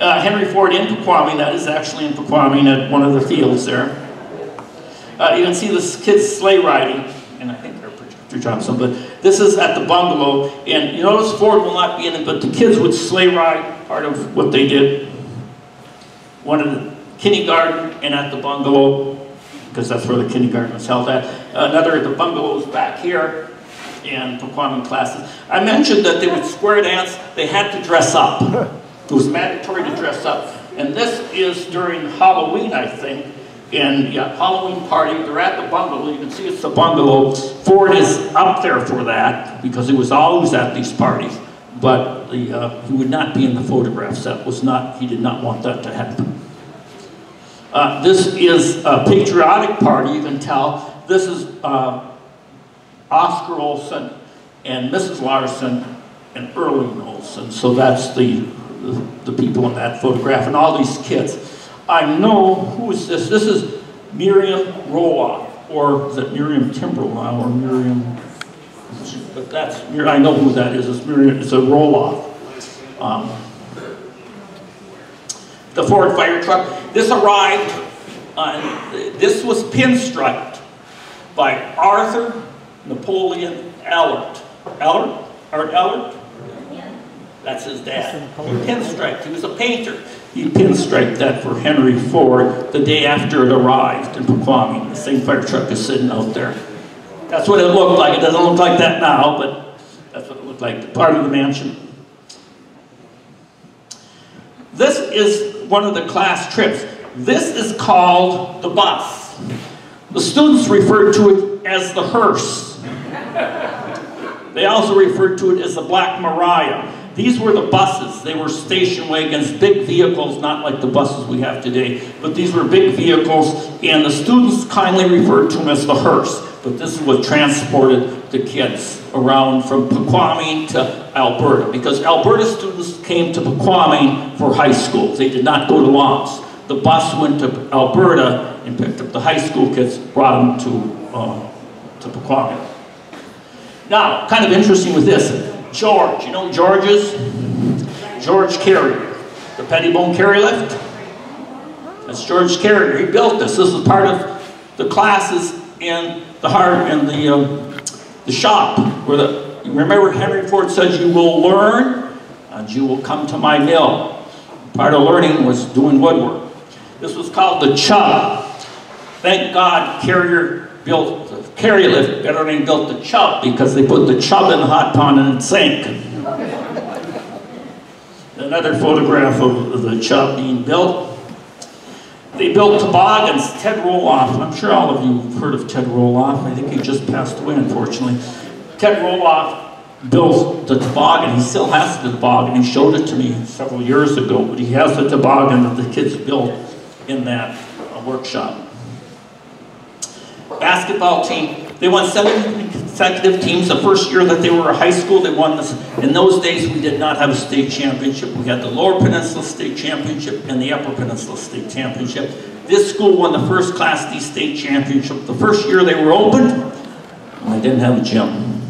Uh, Henry Ford in Pequaming, that is actually in Pequaming at one of the fields there. Uh, you can see this kids sleigh riding, and I think they're projector Johnson, but this is at the bungalow, and you notice Ford will not be in it, but the kids would sleigh ride, part of what they did. One in the kindergarten and at the bungalow, because that's where the kindergarten was held at. Another at the bungalows back here, and Pequaming classes. I mentioned that they would square dance, they had to dress up. It was mandatory to dress up. And this is during Halloween, I think. And the Halloween party, they're at the bungalow, you can see it's the bungalow. Ford is up there for that, because he was always at these parties. but the, uh, he would not be in the photographs. That was not, he did not want that to happen. Uh, this is a patriotic party, you can tell. This is uh, Oscar Olson and Mrs. Larson and Erling Olson. So that's the, the, the people in that photograph and all these kids. I know, who is this? This is Miriam Roloff, or is it Miriam Timberline or Miriam, but that's, I know who that is, it's Miriam, it's a Roloff. Um, the Ford fire truck. This arrived, uh, this was pinstriped by Arthur Napoleon Allard. Allard? Art Allard? That's his dad. Pinstriped. He was a painter. He pinstriped that for Henry Ford the day after it arrived in Pequaming. The same fire truck is sitting out there. That's what it looked like. It doesn't look like that now, but that's what it looked like. Part of the mansion. This is one of the class trips. This is called the bus. The students referred to it as the hearse. They also referred to it as the Black Maria. These were the buses. They were station wagons, big vehicles, not like the buses we have today, but these were big vehicles, and the students kindly referred to them as the hearse. But this is what transported the kids around from Pequaming to Alberta, because Alberta students came to Pequaming for high school. They did not go to L'Anse. The bus went to Alberta and picked up the high school kids, brought them to, uh, to Pequaming. Now, kind of interesting with this, George, you know George is? George Carrier, the Pettibone Carry Lift. That's George Carrier, he built this. This is part of the classes in the heart in the, uh, the shop where the, remember Henry Ford says you will learn and you will come to my mill. Part of learning was doing woodwork. This was called the Chubb. Thank God Carrier built the carry lift better than built the Chubb because they put the Chubb in the hot pond and it sank. Another photograph of the Chubb being built. They built toboggans. Ted Roloff, I'm sure all of you have heard of Ted Roloff. I think he just passed away, unfortunately. Ted Roloff built the toboggan. He still has the toboggan. He showed it to me several years ago, but he has the toboggan that the kids built in that uh, workshop. Basketball team, they won seven consecutive teams. The first year that they were a high school, they won this. In those days, we did not have a state championship. We had the Lower Peninsula State Championship and the Upper Peninsula State Championship. This school won the first Class D state championship. The first year they were opened, they didn't have a gym.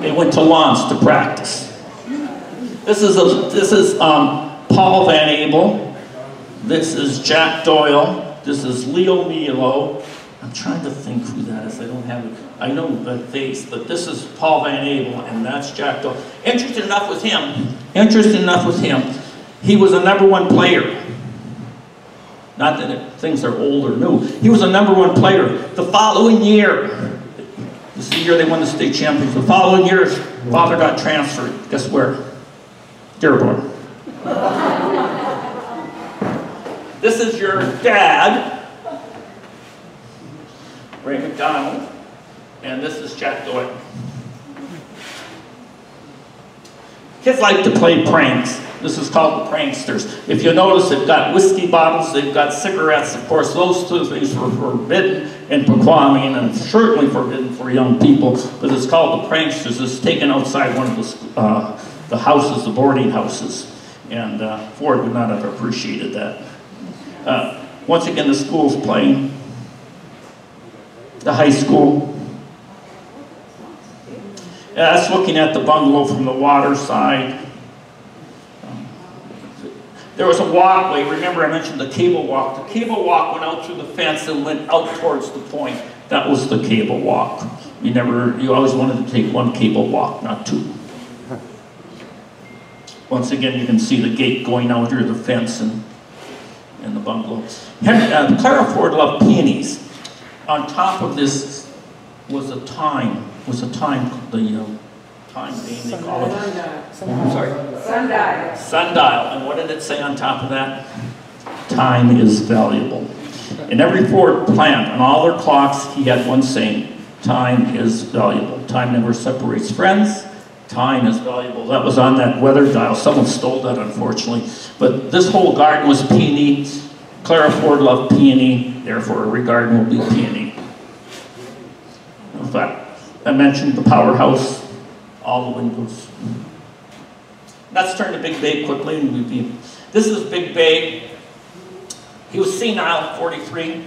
They went to L'Anse to practice. This is, a, this is um, Paul Van Abel. This is Jack Doyle. This is Leo Milo. I'm trying to think who that is. I don't have it. I know the face, but this is Paul Van Abel, and that's Jack Doyle. Interesting enough with him, interesting enough with him, he was a number one player. Not that it, things are old or new. He was a number one player. The following year, this is the year they won the state championship. The following year, father got transferred. Guess where? Dearborn. this is your dad, Ray McDonald, and this is Jack Doyle. Kids like to play pranks. This is called the pranksters. If you notice, they've got whiskey bottles, they've got cigarettes. Of course, those two things were forbidden in Pequaming and certainly forbidden for young people. But it's called the pranksters. It's taken outside one of the, uh, the houses, the boarding houses. And uh, Ford would not have appreciated that. Uh, once again, the school's playing. The high school. Yeah, that's looking at the bungalow from the water side. There was a walkway, remember I mentioned the cable walk. The cable walk went out through the fence and went out towards the point. That was the cable walk. You never, you always wanted to take one cable walk, not two. Once again, you can see the gate going out through the fence and, and the bungalow. Henry, uh, Clara Ford loved peonies. On top of this was a time, was a time, the uh, time being they call it. I'm sorry. Sundial. Sundial, and what did it say on top of that? Time is valuable. In every Ford plant, on all their clocks, he had one saying, time is valuable. Time never separates friends, Time is valuable. That was on that weather dial. Someone stole that, unfortunately. But this whole garden was peony. Clara Ford loved peony, therefore every garden will be peony. In fact, I mentioned the powerhouse, all the windows. Let's turn to Big Bay quickly. and we'd be- This is Big Bay. He was senile, 43.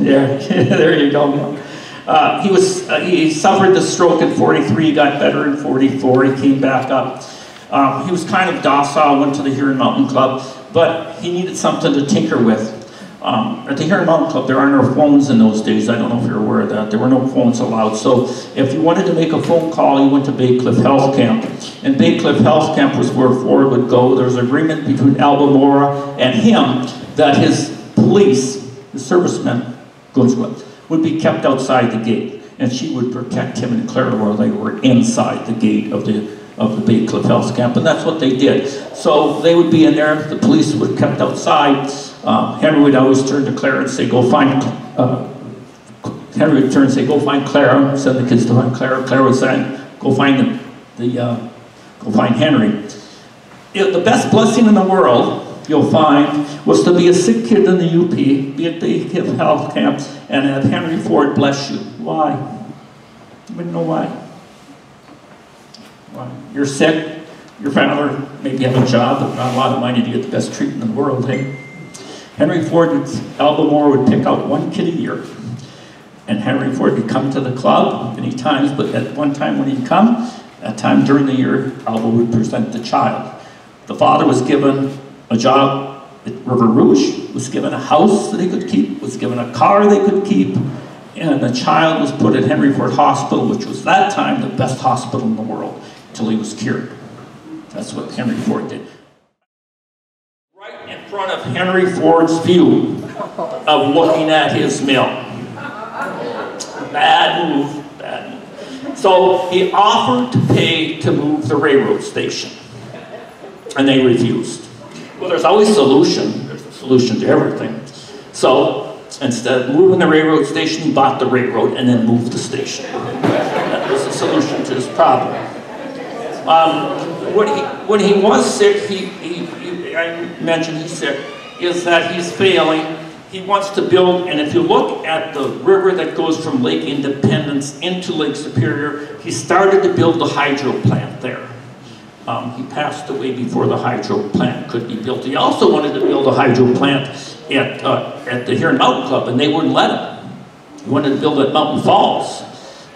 Yeah, there you go. Uh, he was uh, he suffered the stroke at 43. He got better in 44. He came back up. Um, he was kind of docile. Went to the Huron Mountain Club, but he needed something to tinker with. Um, at the Huron Mountain Club, there are no phones in those days. I don't know if you're aware of that. There were no phones allowed. So if you wanted to make a phone call, you went to Bay Cliff Health Camp. And Bay Cliff Health Camp was where Ford would go. There was an agreement between Elba Morse and him that his police, the servicemen, with, would be kept outside the gate. And she would protect him and Clara while they were inside the gate of the, of the Bay Cliff Health Camp. And that's what they did. So they would be in there, the police would kept outside. Um, Henry would always turn to Clara and say, go find, uh, Henry would turn and say, go find Clara, send the kids to find Clara. Clara would say, go find the, the uh, go find Henry. Know, the best blessing in the world, you'll find, was to be a sick kid in the UP, be at the Health Camp, and have Henry Ford bless you. Why? You wouldn't know why. You're sick, your father maybe have a job, but not a lot of money to get the best treatment in the world, hey? Henry Ford, Elba Morse would pick out one kid a year. And Henry Ford would come to the club many times, but at one time when he'd come, that time during the year, Elba would present the child. The father was given a job at River Rouge, was given a house that he could keep, was given a car they could keep, and the child was put at Henry Ford Hospital, which was that time the best hospital in the world, until he was cured. That's what Henry Ford did. Right in front of Henry Ford's view of looking at his mill. Bad move, bad move. So he offered to pay to move the railroad station, and they refused. Well, there's always a solution. There's a solution to everything. So instead of moving the railroad station, he bought the railroad and then moved the station. That was the solution to his problem. Um, when he when he was sick, he, he, he I mentioned he's sick, is that he's failing. He wants to build, and if you look at the river that goes from Lake Independence into Lake Superior, he started to build the hydro plant there. Um, he passed away before the hydro plant could be built. He also wanted to build a hydro plant at, uh, at the Huron Mountain Club, and they wouldn't let him. He wanted to build at Mountain Falls.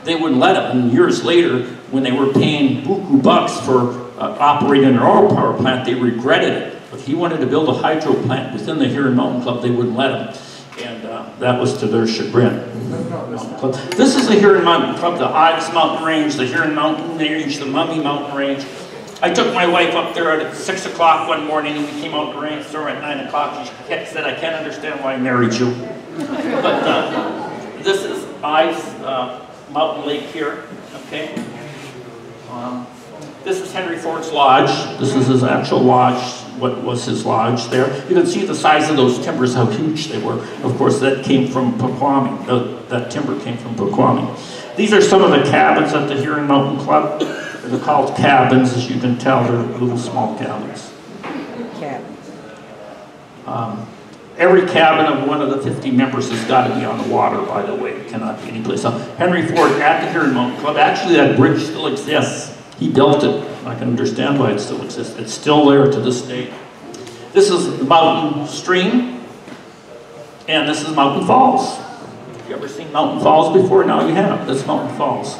They wouldn't let him. And years later, when they were paying buku bucks for uh, operating an oil power plant, they regretted it. But he wanted to build a hydro plant within the Huron Mountain Club. They wouldn't let him. And uh, that was to their chagrin. This is the Huron Mountain Club, the Ives Mountain Range, the Huron Mountain Range, the Mummy Mountain Range. I took my wife up there at 6 o'clock one morning and we came out to the rainstorm at 9 o'clock. She kept- said, I can't understand why I married you. But uh, this is Ives uh, Mountain Lake here, okay? Um, this is Henry Ford's lodge. This is his actual lodge, what was his lodge there. You can see the size of those timbers, how huge they were. Of course, that came from Pequaming. Uh, that timber came from Pequaming. These are some of the cabins at the Huron Mountain Club. They're called cabins, as you can tell. They're little small cabins. Cat. Um, every cabin of one of the 50 members has got to be on the water, by the way. It cannot be anyplace else. Henry Ford at the Mountain Club. Actually, that bridge still exists. He built it. I can understand why it still exists. It's still there to this day. This is the mountain stream, and this is Mountain Falls. Have You ever seen Mountain Falls before? Now you have. That's Mountain Falls.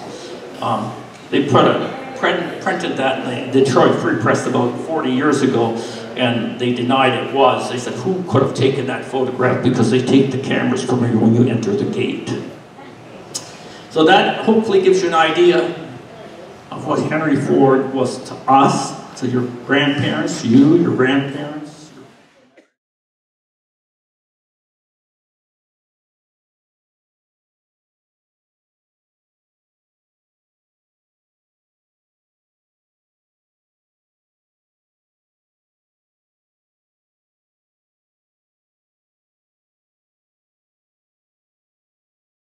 Um, they put a, print, printed that in the Detroit Free Press about 40 years ago, and they denied it was. They said, who could have taken that photograph? Because they take the cameras from you when you enter the gate. So that hopefully gives you an idea of what Henry Ford was to us, to your grandparents, you, your grandparents.